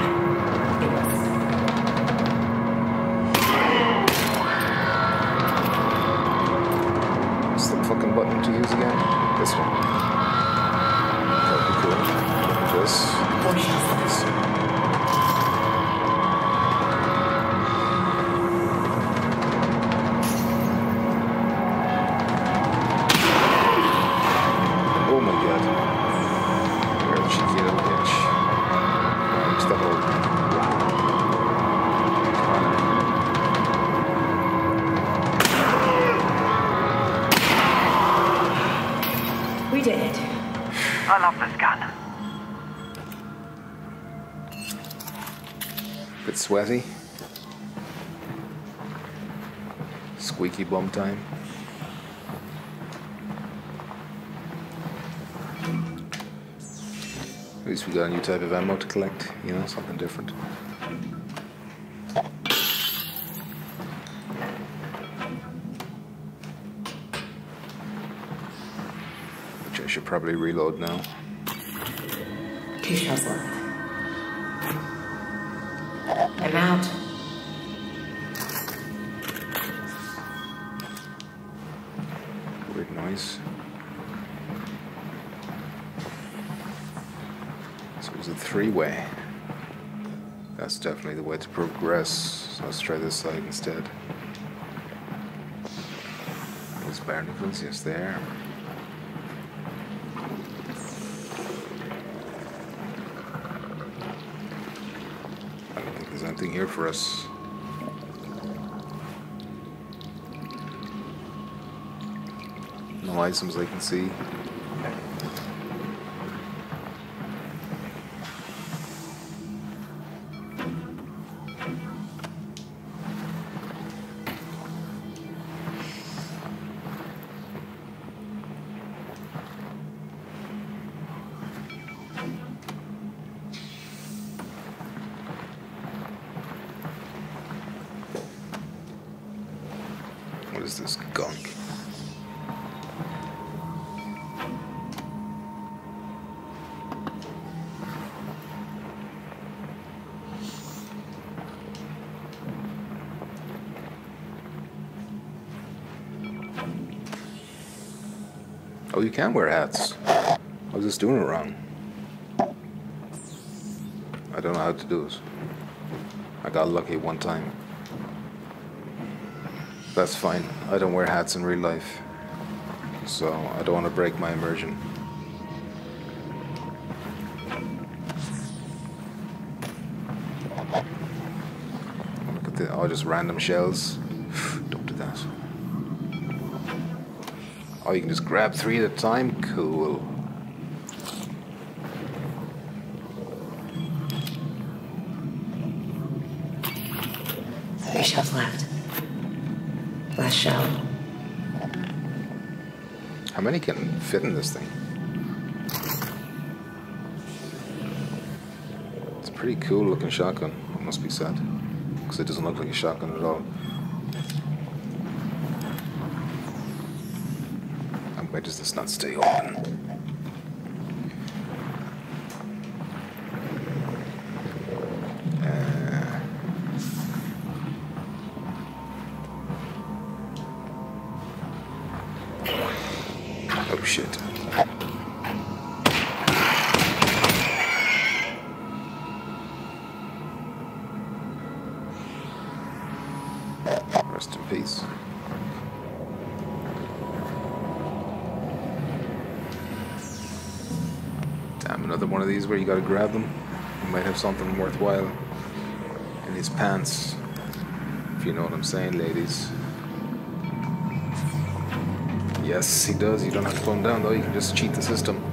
Speaker 1: What's the fucking button to use again? This one. Sweaty. Squeaky bum time. At least we got a new type of ammo to collect, you know, something different. Which I should probably reload now.
Speaker 2: Two shells left.
Speaker 1: Definitely the way to progress. So let's try this side instead. Those barnacles, yes, there. I don't think there's anything here for us. No items I can see. Oh, you can wear hats. I was just doing it wrong. I don't know how to do this. I got lucky one time. That's fine. I don't wear hats in real life. So I don't want to break my immersion. Look at the oh just random shells. Oh you can just grab three at a time? Cool.
Speaker 2: Three shells left. Last shell.
Speaker 1: How many can fit in this thing? It's a pretty cool looking shotgun, I must be said. Because it doesn't look like a shotgun at all. And why does this not stay open? You gotta grab them. You might have something worthwhile in his pants. If you know what I'm saying, ladies. Yes, he does. You don't have to put him down, though. You can just cheat the system.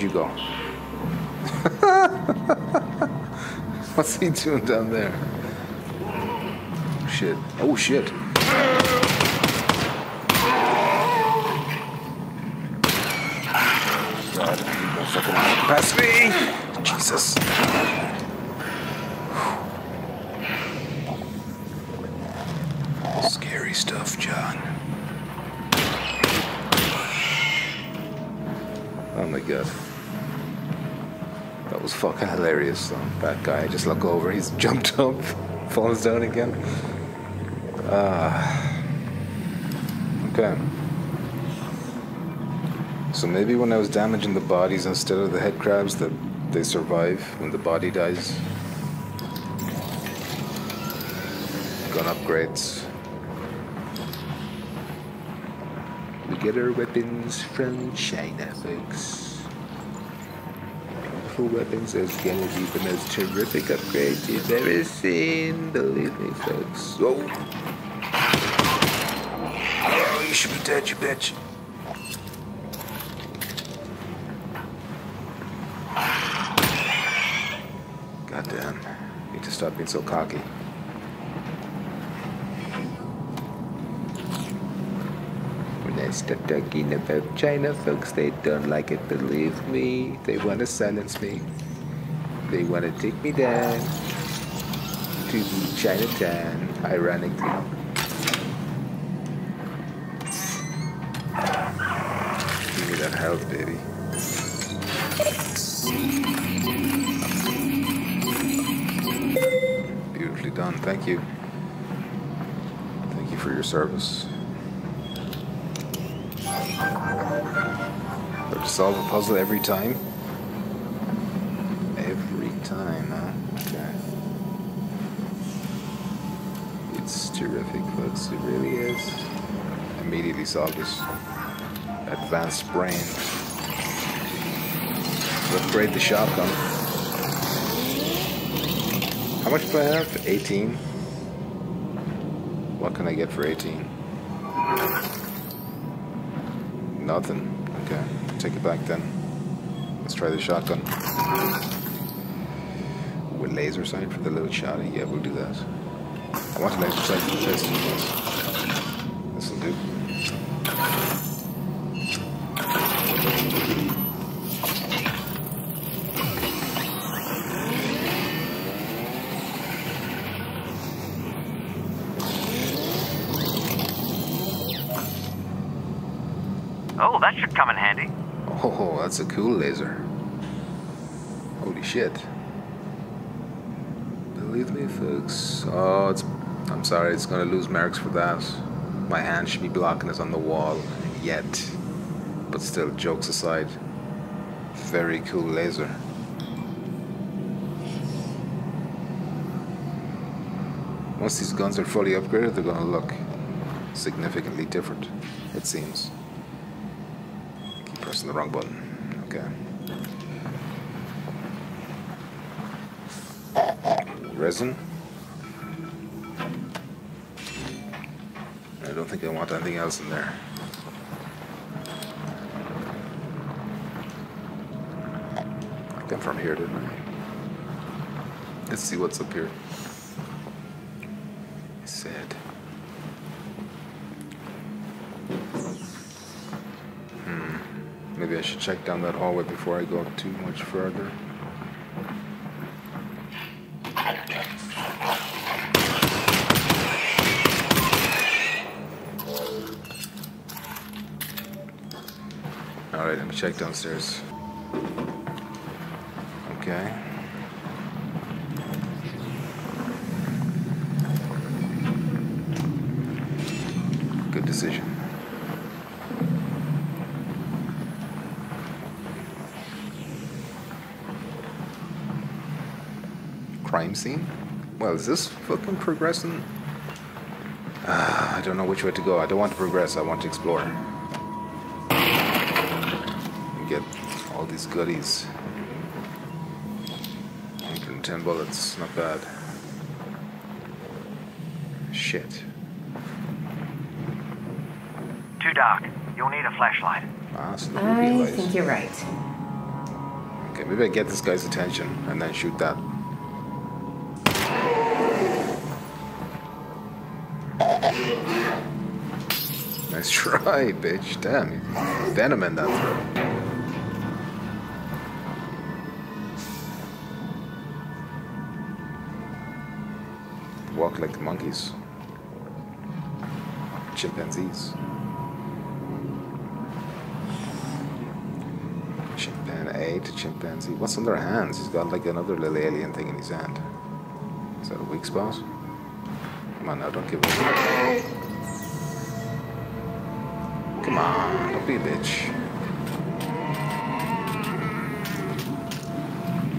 Speaker 1: Where'd you go? <laughs> What's he doing down there? Shit. Oh shit. God, don't fucking pass me! Jesus. Scary stuff, John. Oh my god. That was fucking hilarious. That guy, just look over, he's <laughs> jumped up, falls down again. Ah. okay. So maybe when I was damaging the bodies instead of the head crabs, that they survive when the body dies. Gun upgrades. We get our weapons from China, folks. Weapons gonna be the most terrific upgrades you've ever seen, believe me, folks. Whoa! Oh. oh, you should be dead, you bitch. Goddamn. Need to stop being so cocky. When I start talking about China, folks, they don't like it, believe me. They want to silence me. They want to take me down to Chinatown, ironically. Give me that health, baby. Beautifully done. Thank you. Thank you for your service. Solve a puzzle every time? Every time, huh? Okay. It's terrific, folks. It really is. Immediately solve this. Advanced brain. Upgrade the shotgun. How much do I have? 18? What can I get for 18? Nothing. Take it back then. Let's try the shotgun. With laser sight for the little shotty. Yeah, we'll do that. I want a laser sight for the chest. Yes. This'll do.
Speaker 3: Oh, that should come in handy.
Speaker 1: Oh, that's a cool laser. Holy shit. Believe me, folks. Oh, it's. I'm sorry, it's gonna lose marks for that. My hand should be blocking it on the wall. Yet. But still, jokes aside. Very cool laser. Once these guns are fully upgraded, they're gonna look significantly different, it seems. Keep pressing the wrong button. Okay. Resin. I don't think I want anything else in there. I came from here, didn't I? Let's see what's up here. I said. Maybe I should check down that hallway before I go too much further. Alright, let me check downstairs. Okay. Good decision. crime scene? Well, is this fucking progressing? Uh, I don't know which way to go. I don't want to progress. I want to explore. And get all these goodies. 110 bullets. Not bad. Shit.
Speaker 3: Two dark. You'll need a flashlight.
Speaker 1: Ah, so
Speaker 2: I think you're right.
Speaker 1: Okay, maybe I get this guy's attention and then shoot that. Nice try, bitch. Damn, you venom in that throw. Walk like monkeys. Chimpanzees. Chimpan A to chimpanzee. What's on their hands? He's got like another little alien thing in his hand. Is that a weak spot? Come on now, don't give up. Come on, don't be a bitch.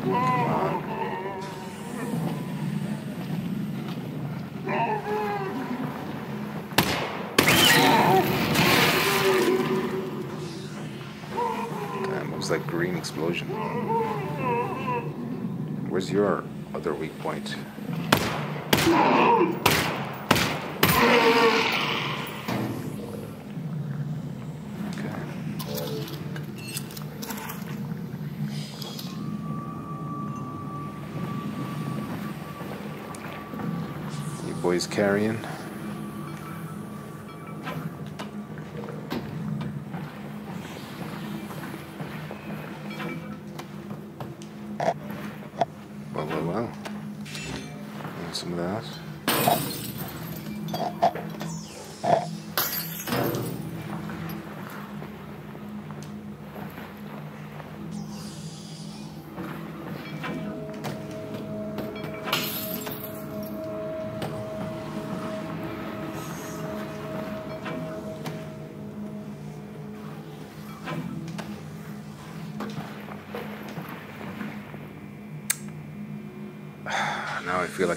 Speaker 1: Come on. Damn, was like green explosion. Where's your other weak point? Boys carrying?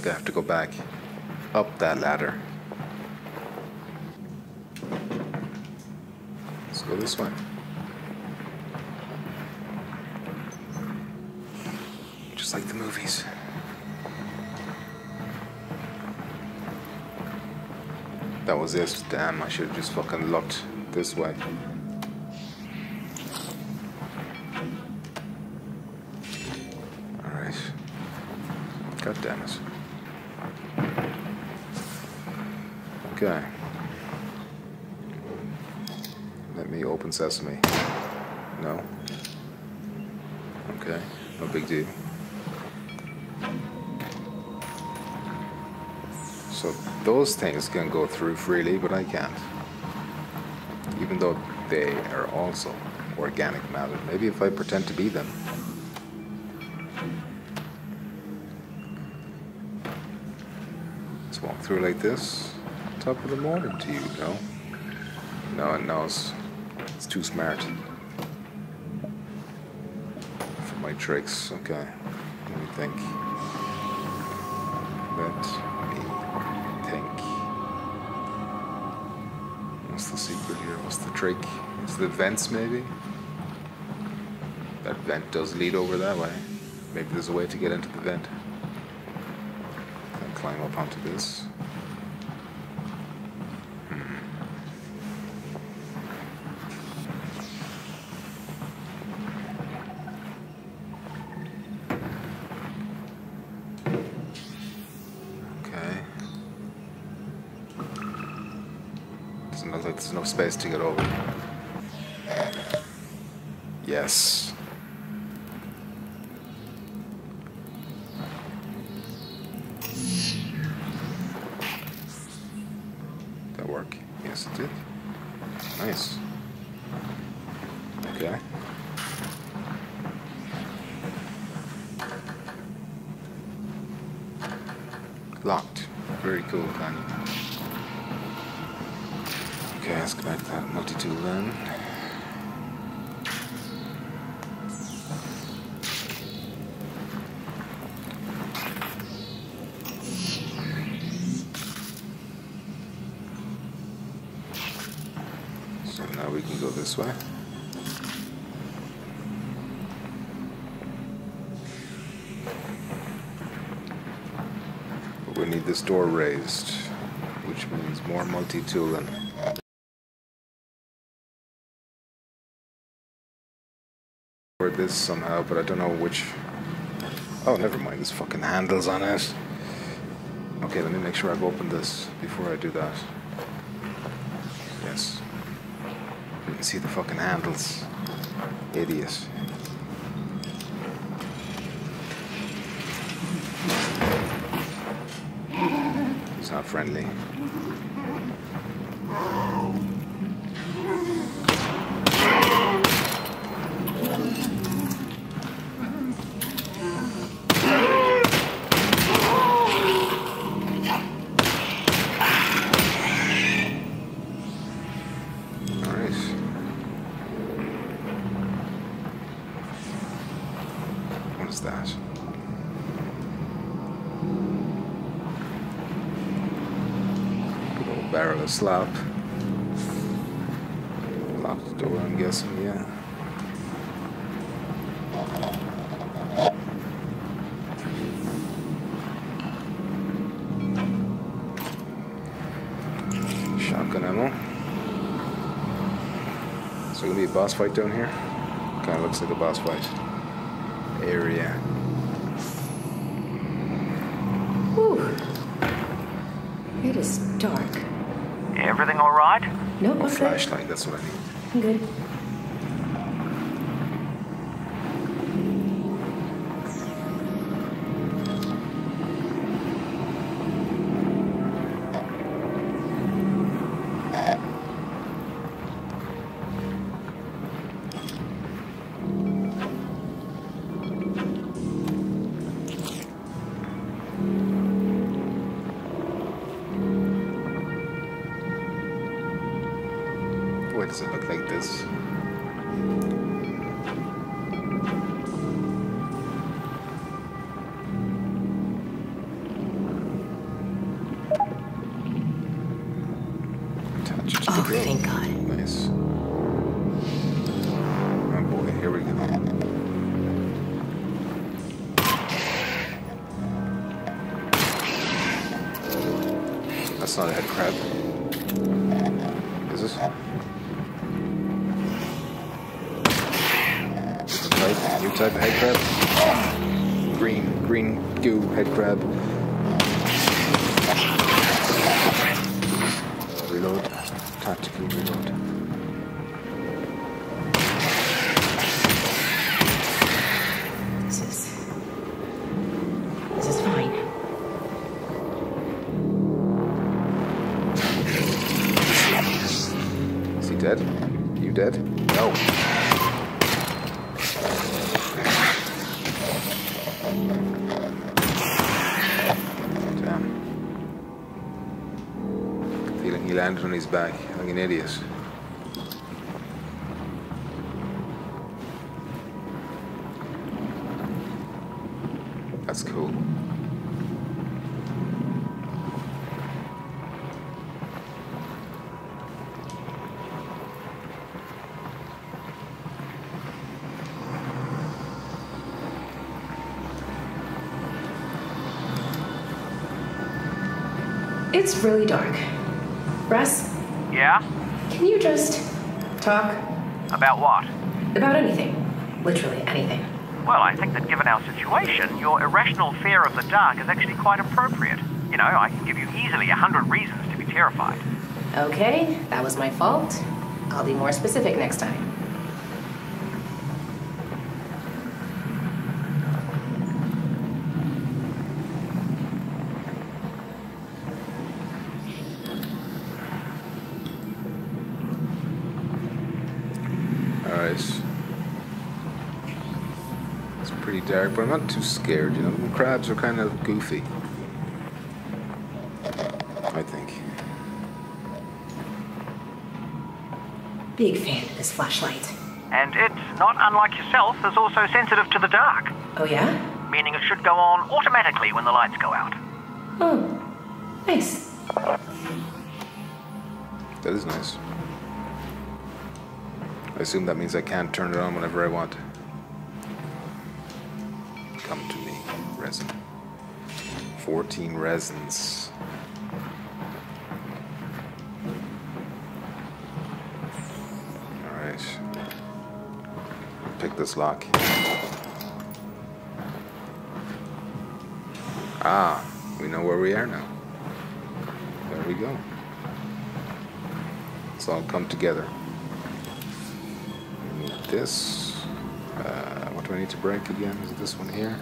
Speaker 1: I have to go back up that ladder. Let's go this way. Just like the movies. That was it. Damn, I should have just fucking looked this way. Alright. God damn it. Okay. Let me open sesame. No. Okay. No big deal. So those things can go through freely, but I can't. Even though they are also organic matter. Maybe if I pretend to be them. Let's walk through like this. Top of the morning to you, no? No, it knows. It's too smart. For my tricks, okay. Let me think. Let me think. What's the secret here? What's the trick? Is the vents maybe? That vent does lead over that way. Maybe there's a way to get into the vent. Can I climb up onto this? Okay. Doesn't look like there's enough space to get over. Yes. That work? Yes, it did. Nice. Okay. Locked. Very cool, kind Okay, let's go that multi-tool then. So now we can go this way. But we need this door raised, which means more multi-tooling. This somehow, but I don't know which. Oh, never mind. There's fucking handles on it. Okay, let me make sure I've opened this before I do that. Yes. You can see the fucking handles. Idiot. He's not friendly. Barrel of slop. Locked door, I'm guessing, yeah. Shotgun ammo. There gonna be a boss fight down here? Kinda looks like a boss fight. Area.
Speaker 2: Whew. It is dark.
Speaker 3: Everything all right?
Speaker 1: That's what I need.
Speaker 2: Good.
Speaker 1: Attached to the grill.
Speaker 2: thank God.
Speaker 1: Nice. Oh boy, here we go. That's not a head crab. Is this? Different type, new type of head crab. Green, green goo head crab. Back like an idiot. That's cool.
Speaker 2: It's really dark. Just talk
Speaker 3: About what?
Speaker 2: about anything? Literally anything.
Speaker 3: Well, I think that given our situation, your irrational fear of the dark is actually quite appropriate. You know, I can give you easily a hundred reasons to be terrified.
Speaker 2: Okay, that was my fault. I'll be more specific next time.
Speaker 1: Alright. It's pretty dark, but I'm not too scared, you know. The crabs are kind of goofy. I think.
Speaker 2: Big fan of this flashlight.
Speaker 3: And it, not unlike yourself, is also sensitive to the dark,
Speaker 2: Oh, yeah?
Speaker 3: meaning it should go on automatically when the lights go out.
Speaker 2: Oh, nice.
Speaker 1: That is nice. I assume that means I can't turn it on whenever I want. 14 resins. Alright. pick this lock. Ah, we know where we are now. There we go. It's all come together. We need this. Uh, what do I need to break again? Is this one here?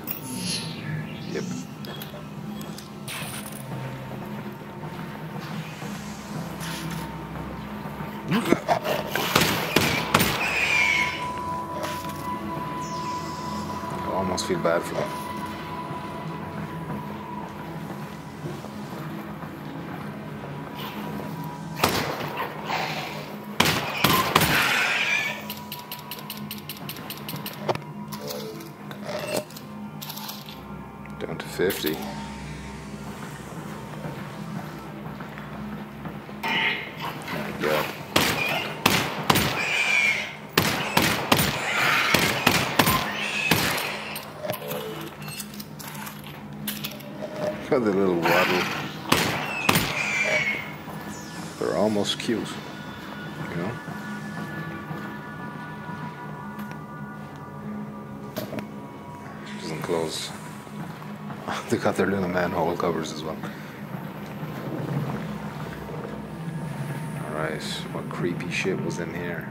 Speaker 1: Shit was in here?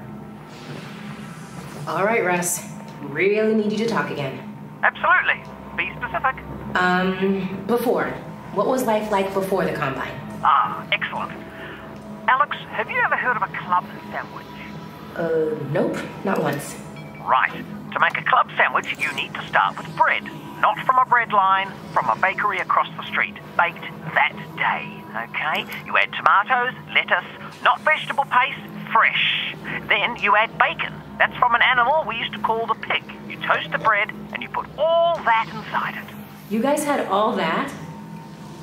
Speaker 2: All right, Russ. Really need you to talk again.
Speaker 3: Absolutely. Be specific.
Speaker 2: Um, before. What was life like before the Combine?
Speaker 3: Ah, excellent. Alyx, have you ever heard of a club sandwich?
Speaker 2: Uh, nope, not once.
Speaker 3: Right. To make a club sandwich, you need to start with bread. Not from a bread line, from a bakery across the street. Baked that day, okay? You add tomatoes, lettuce, not vegetable paste, fresh. Then you add bacon. That's from an animal we used to call the pig. You toast the bread and you put all that inside it.
Speaker 2: You guys had all that?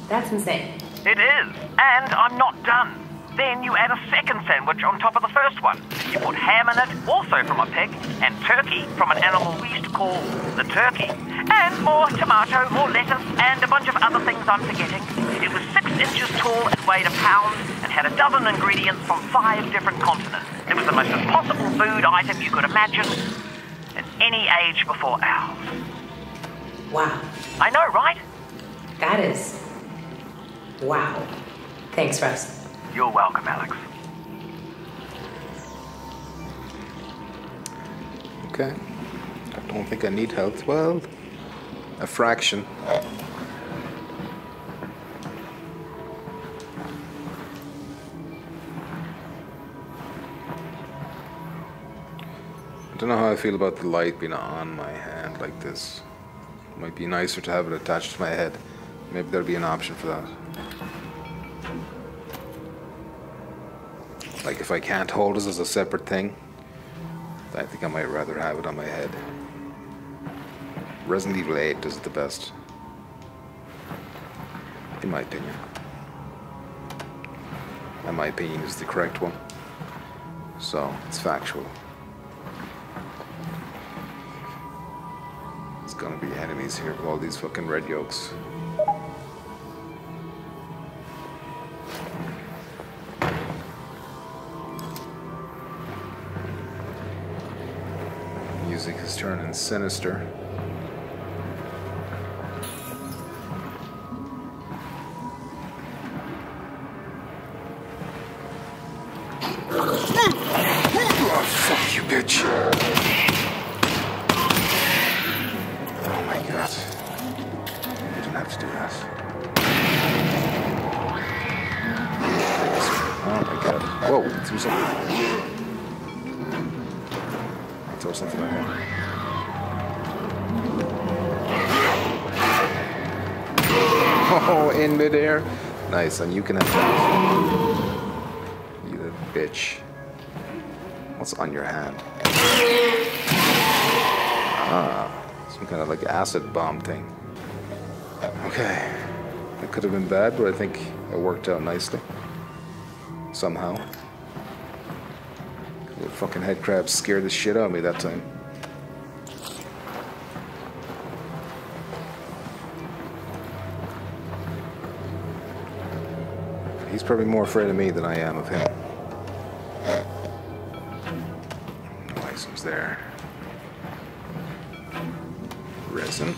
Speaker 2: That's insane.
Speaker 3: It is. And I'm not done. Then you add a second sandwich on top of the first one. You put ham in it, also from a pig, and turkey from an animal we used to call the turkey. And more tomato, more lettuce, and a bunch of other things I'm forgetting. It was six inches tall and weighed a pound, and had a dozen ingredients from five different continents. It was the most impossible food item you could imagine in any age before ours.
Speaker 2: Wow.
Speaker 3: I know, right?
Speaker 2: That is. Wow. Thanks, Russ.
Speaker 3: You're welcome, Alyx.
Speaker 1: Okay. I don't think I need health. Well, a fraction. Don't know how I feel about the light being on my hand like this. It Might be nicer to have it attached to my head. Maybe there'll be an option for that. Like if I can't hold this as a separate thing, I think I might rather have it on my head. Resident Evil 8 does it the best. In my opinion. And my opinion is the correct one. So, it's factual. Gonna be enemies here with all these fucking red yolks. Music is turning sinister. Nice, and you can have. You bitch. What's on your hand? Ah, some kind of like acid bomb thing. Okay. That could have been bad, but I think it worked out nicely. Somehow. The fucking head crab scared the shit out of me that time. Probably more afraid of me than I am of him. Items there. Resin.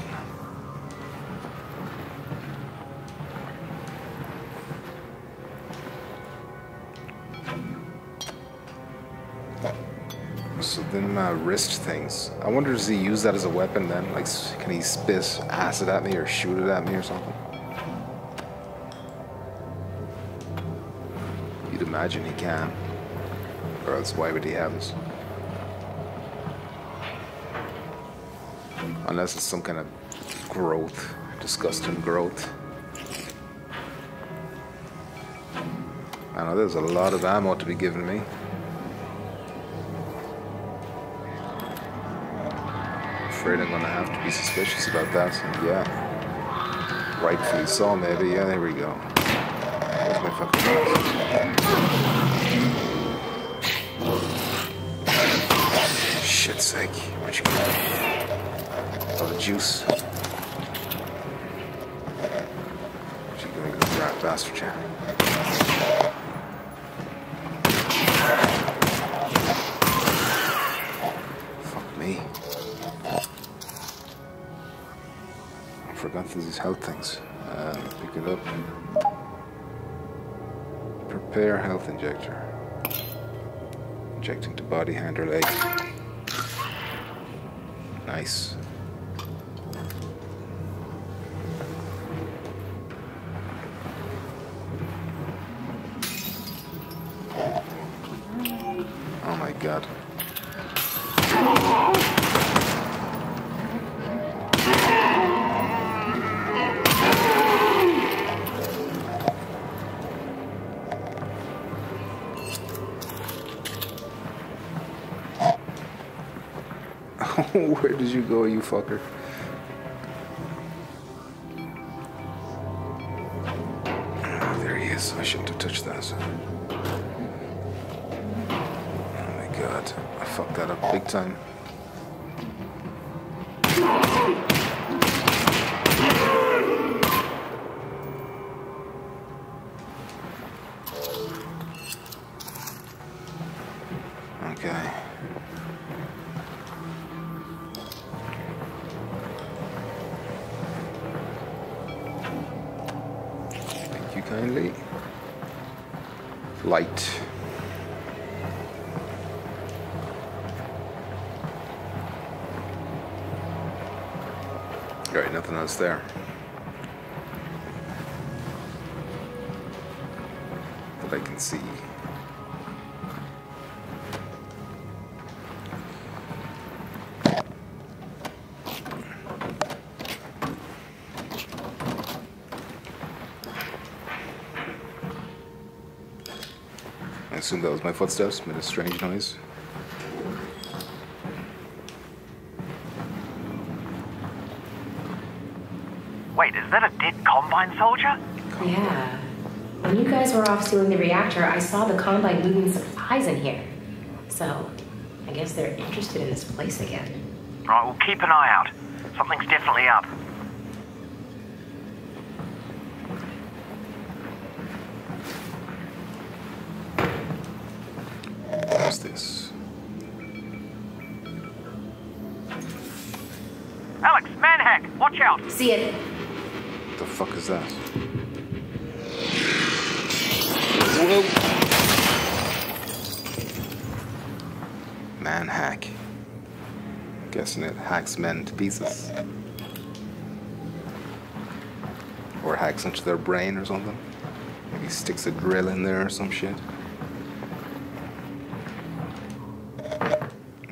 Speaker 1: So then my wrist things. I wonder does he use that as a weapon then? Like, can he spit acid at me or shoot it at me or something? Imagine he can. Or else why would he have it? Unless it's some kind of growth, disgusting growth. I know there's a lot of ammo to be given me. Afraid I'm gonna have to be suspicious about that. And yeah, rightfully so, maybe. Yeah, there we go. My fucking Shit's sake, where'd you go? Oh, the juice. She gonna go grab bastard jam. Fuck me. I forgot these health things. Uh, pick it up. Prepare health injector. Injecting to body, hand, or leg. Nice. Go, you fucker? Ah, There he is. I shouldn't have touched that. Oh my god. I fucked that up big time. Light. I assume that was my footsteps, made a strange noise.
Speaker 3: Wait, is that a dead Combine soldier?
Speaker 2: Yeah. When you guys were off stealing the reactor, I saw the Combine moving supplies in here. So, I guess they're interested in this place again.
Speaker 3: Right, we'll keep an eye out. Something's definitely up.
Speaker 1: What's this?
Speaker 3: Alyx, manhack, watch out!
Speaker 2: See it?
Speaker 1: What the fuck is that? Whoa! Man hack. Guessing it hacks men to pieces. Or hacks into their brain or something. Maybe sticks a drill in there or some shit.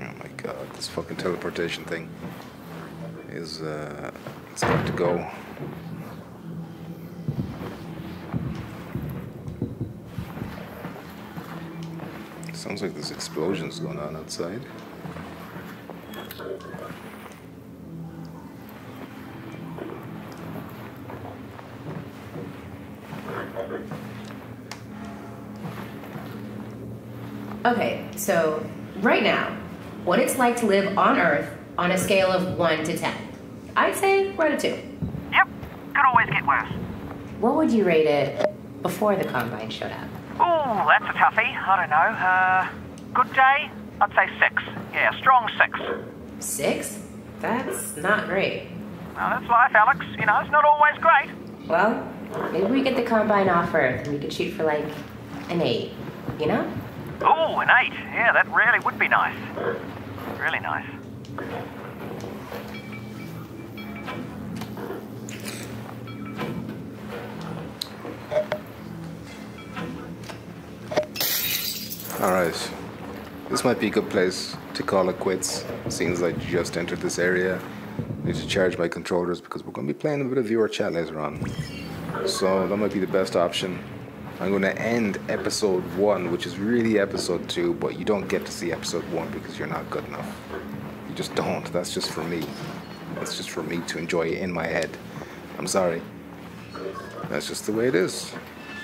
Speaker 1: Oh my god, this fucking teleportation thing is uh it's got to go. Sounds like there's explosions going on outside.
Speaker 2: Okay, so right now, what it's like to live on Earth on a scale of 1 to 10. I'd say we're at a 2.
Speaker 3: Yep, could always get worse.
Speaker 2: What would you rate it before the Combine showed up?
Speaker 3: Ooh, that's a toughie. I don't know. Uh, good day? I'd say six. Yeah, strong six.
Speaker 2: 6? That's not great.
Speaker 3: Well, that's life, Alyx. You know, it's not always great.
Speaker 2: Well, maybe we get the combine off Earth and we could shoot for like an eight, you know?
Speaker 3: Oh, an eight. Yeah, that really would be nice. Really nice.
Speaker 1: Alright. This might be a good place to call it quits. Seems like you just entered this area. Need to charge my controllers because we're going to be playing a bit of viewer chat later on. So that might be the best option. I'm going to end episode one, which is really episode two, but you don't get to see episode one because you're not good enough. You just don't. That's just for me. That's just for me to enjoy it in my head. I'm sorry. That's just the way it is.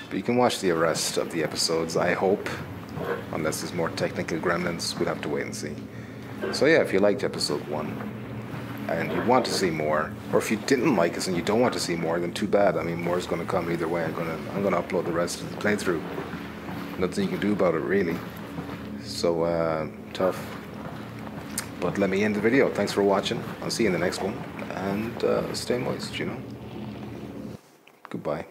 Speaker 1: But you can watch the rest of the episodes, I hope. Unless there's more technical gremlins, we'll have to wait and see. So yeah, if you liked episode one and you want to see more, or if you didn't like us and you don't want to see more, then too bad. I mean, more is going to come either way. I'm gonna I'm gonna upload the rest of the playthrough. Nothing you can do about it really. So uh, tough. But let me end the video. Thanks for watching. I'll see you in the next one, and uh, stay moist. You know. Goodbye.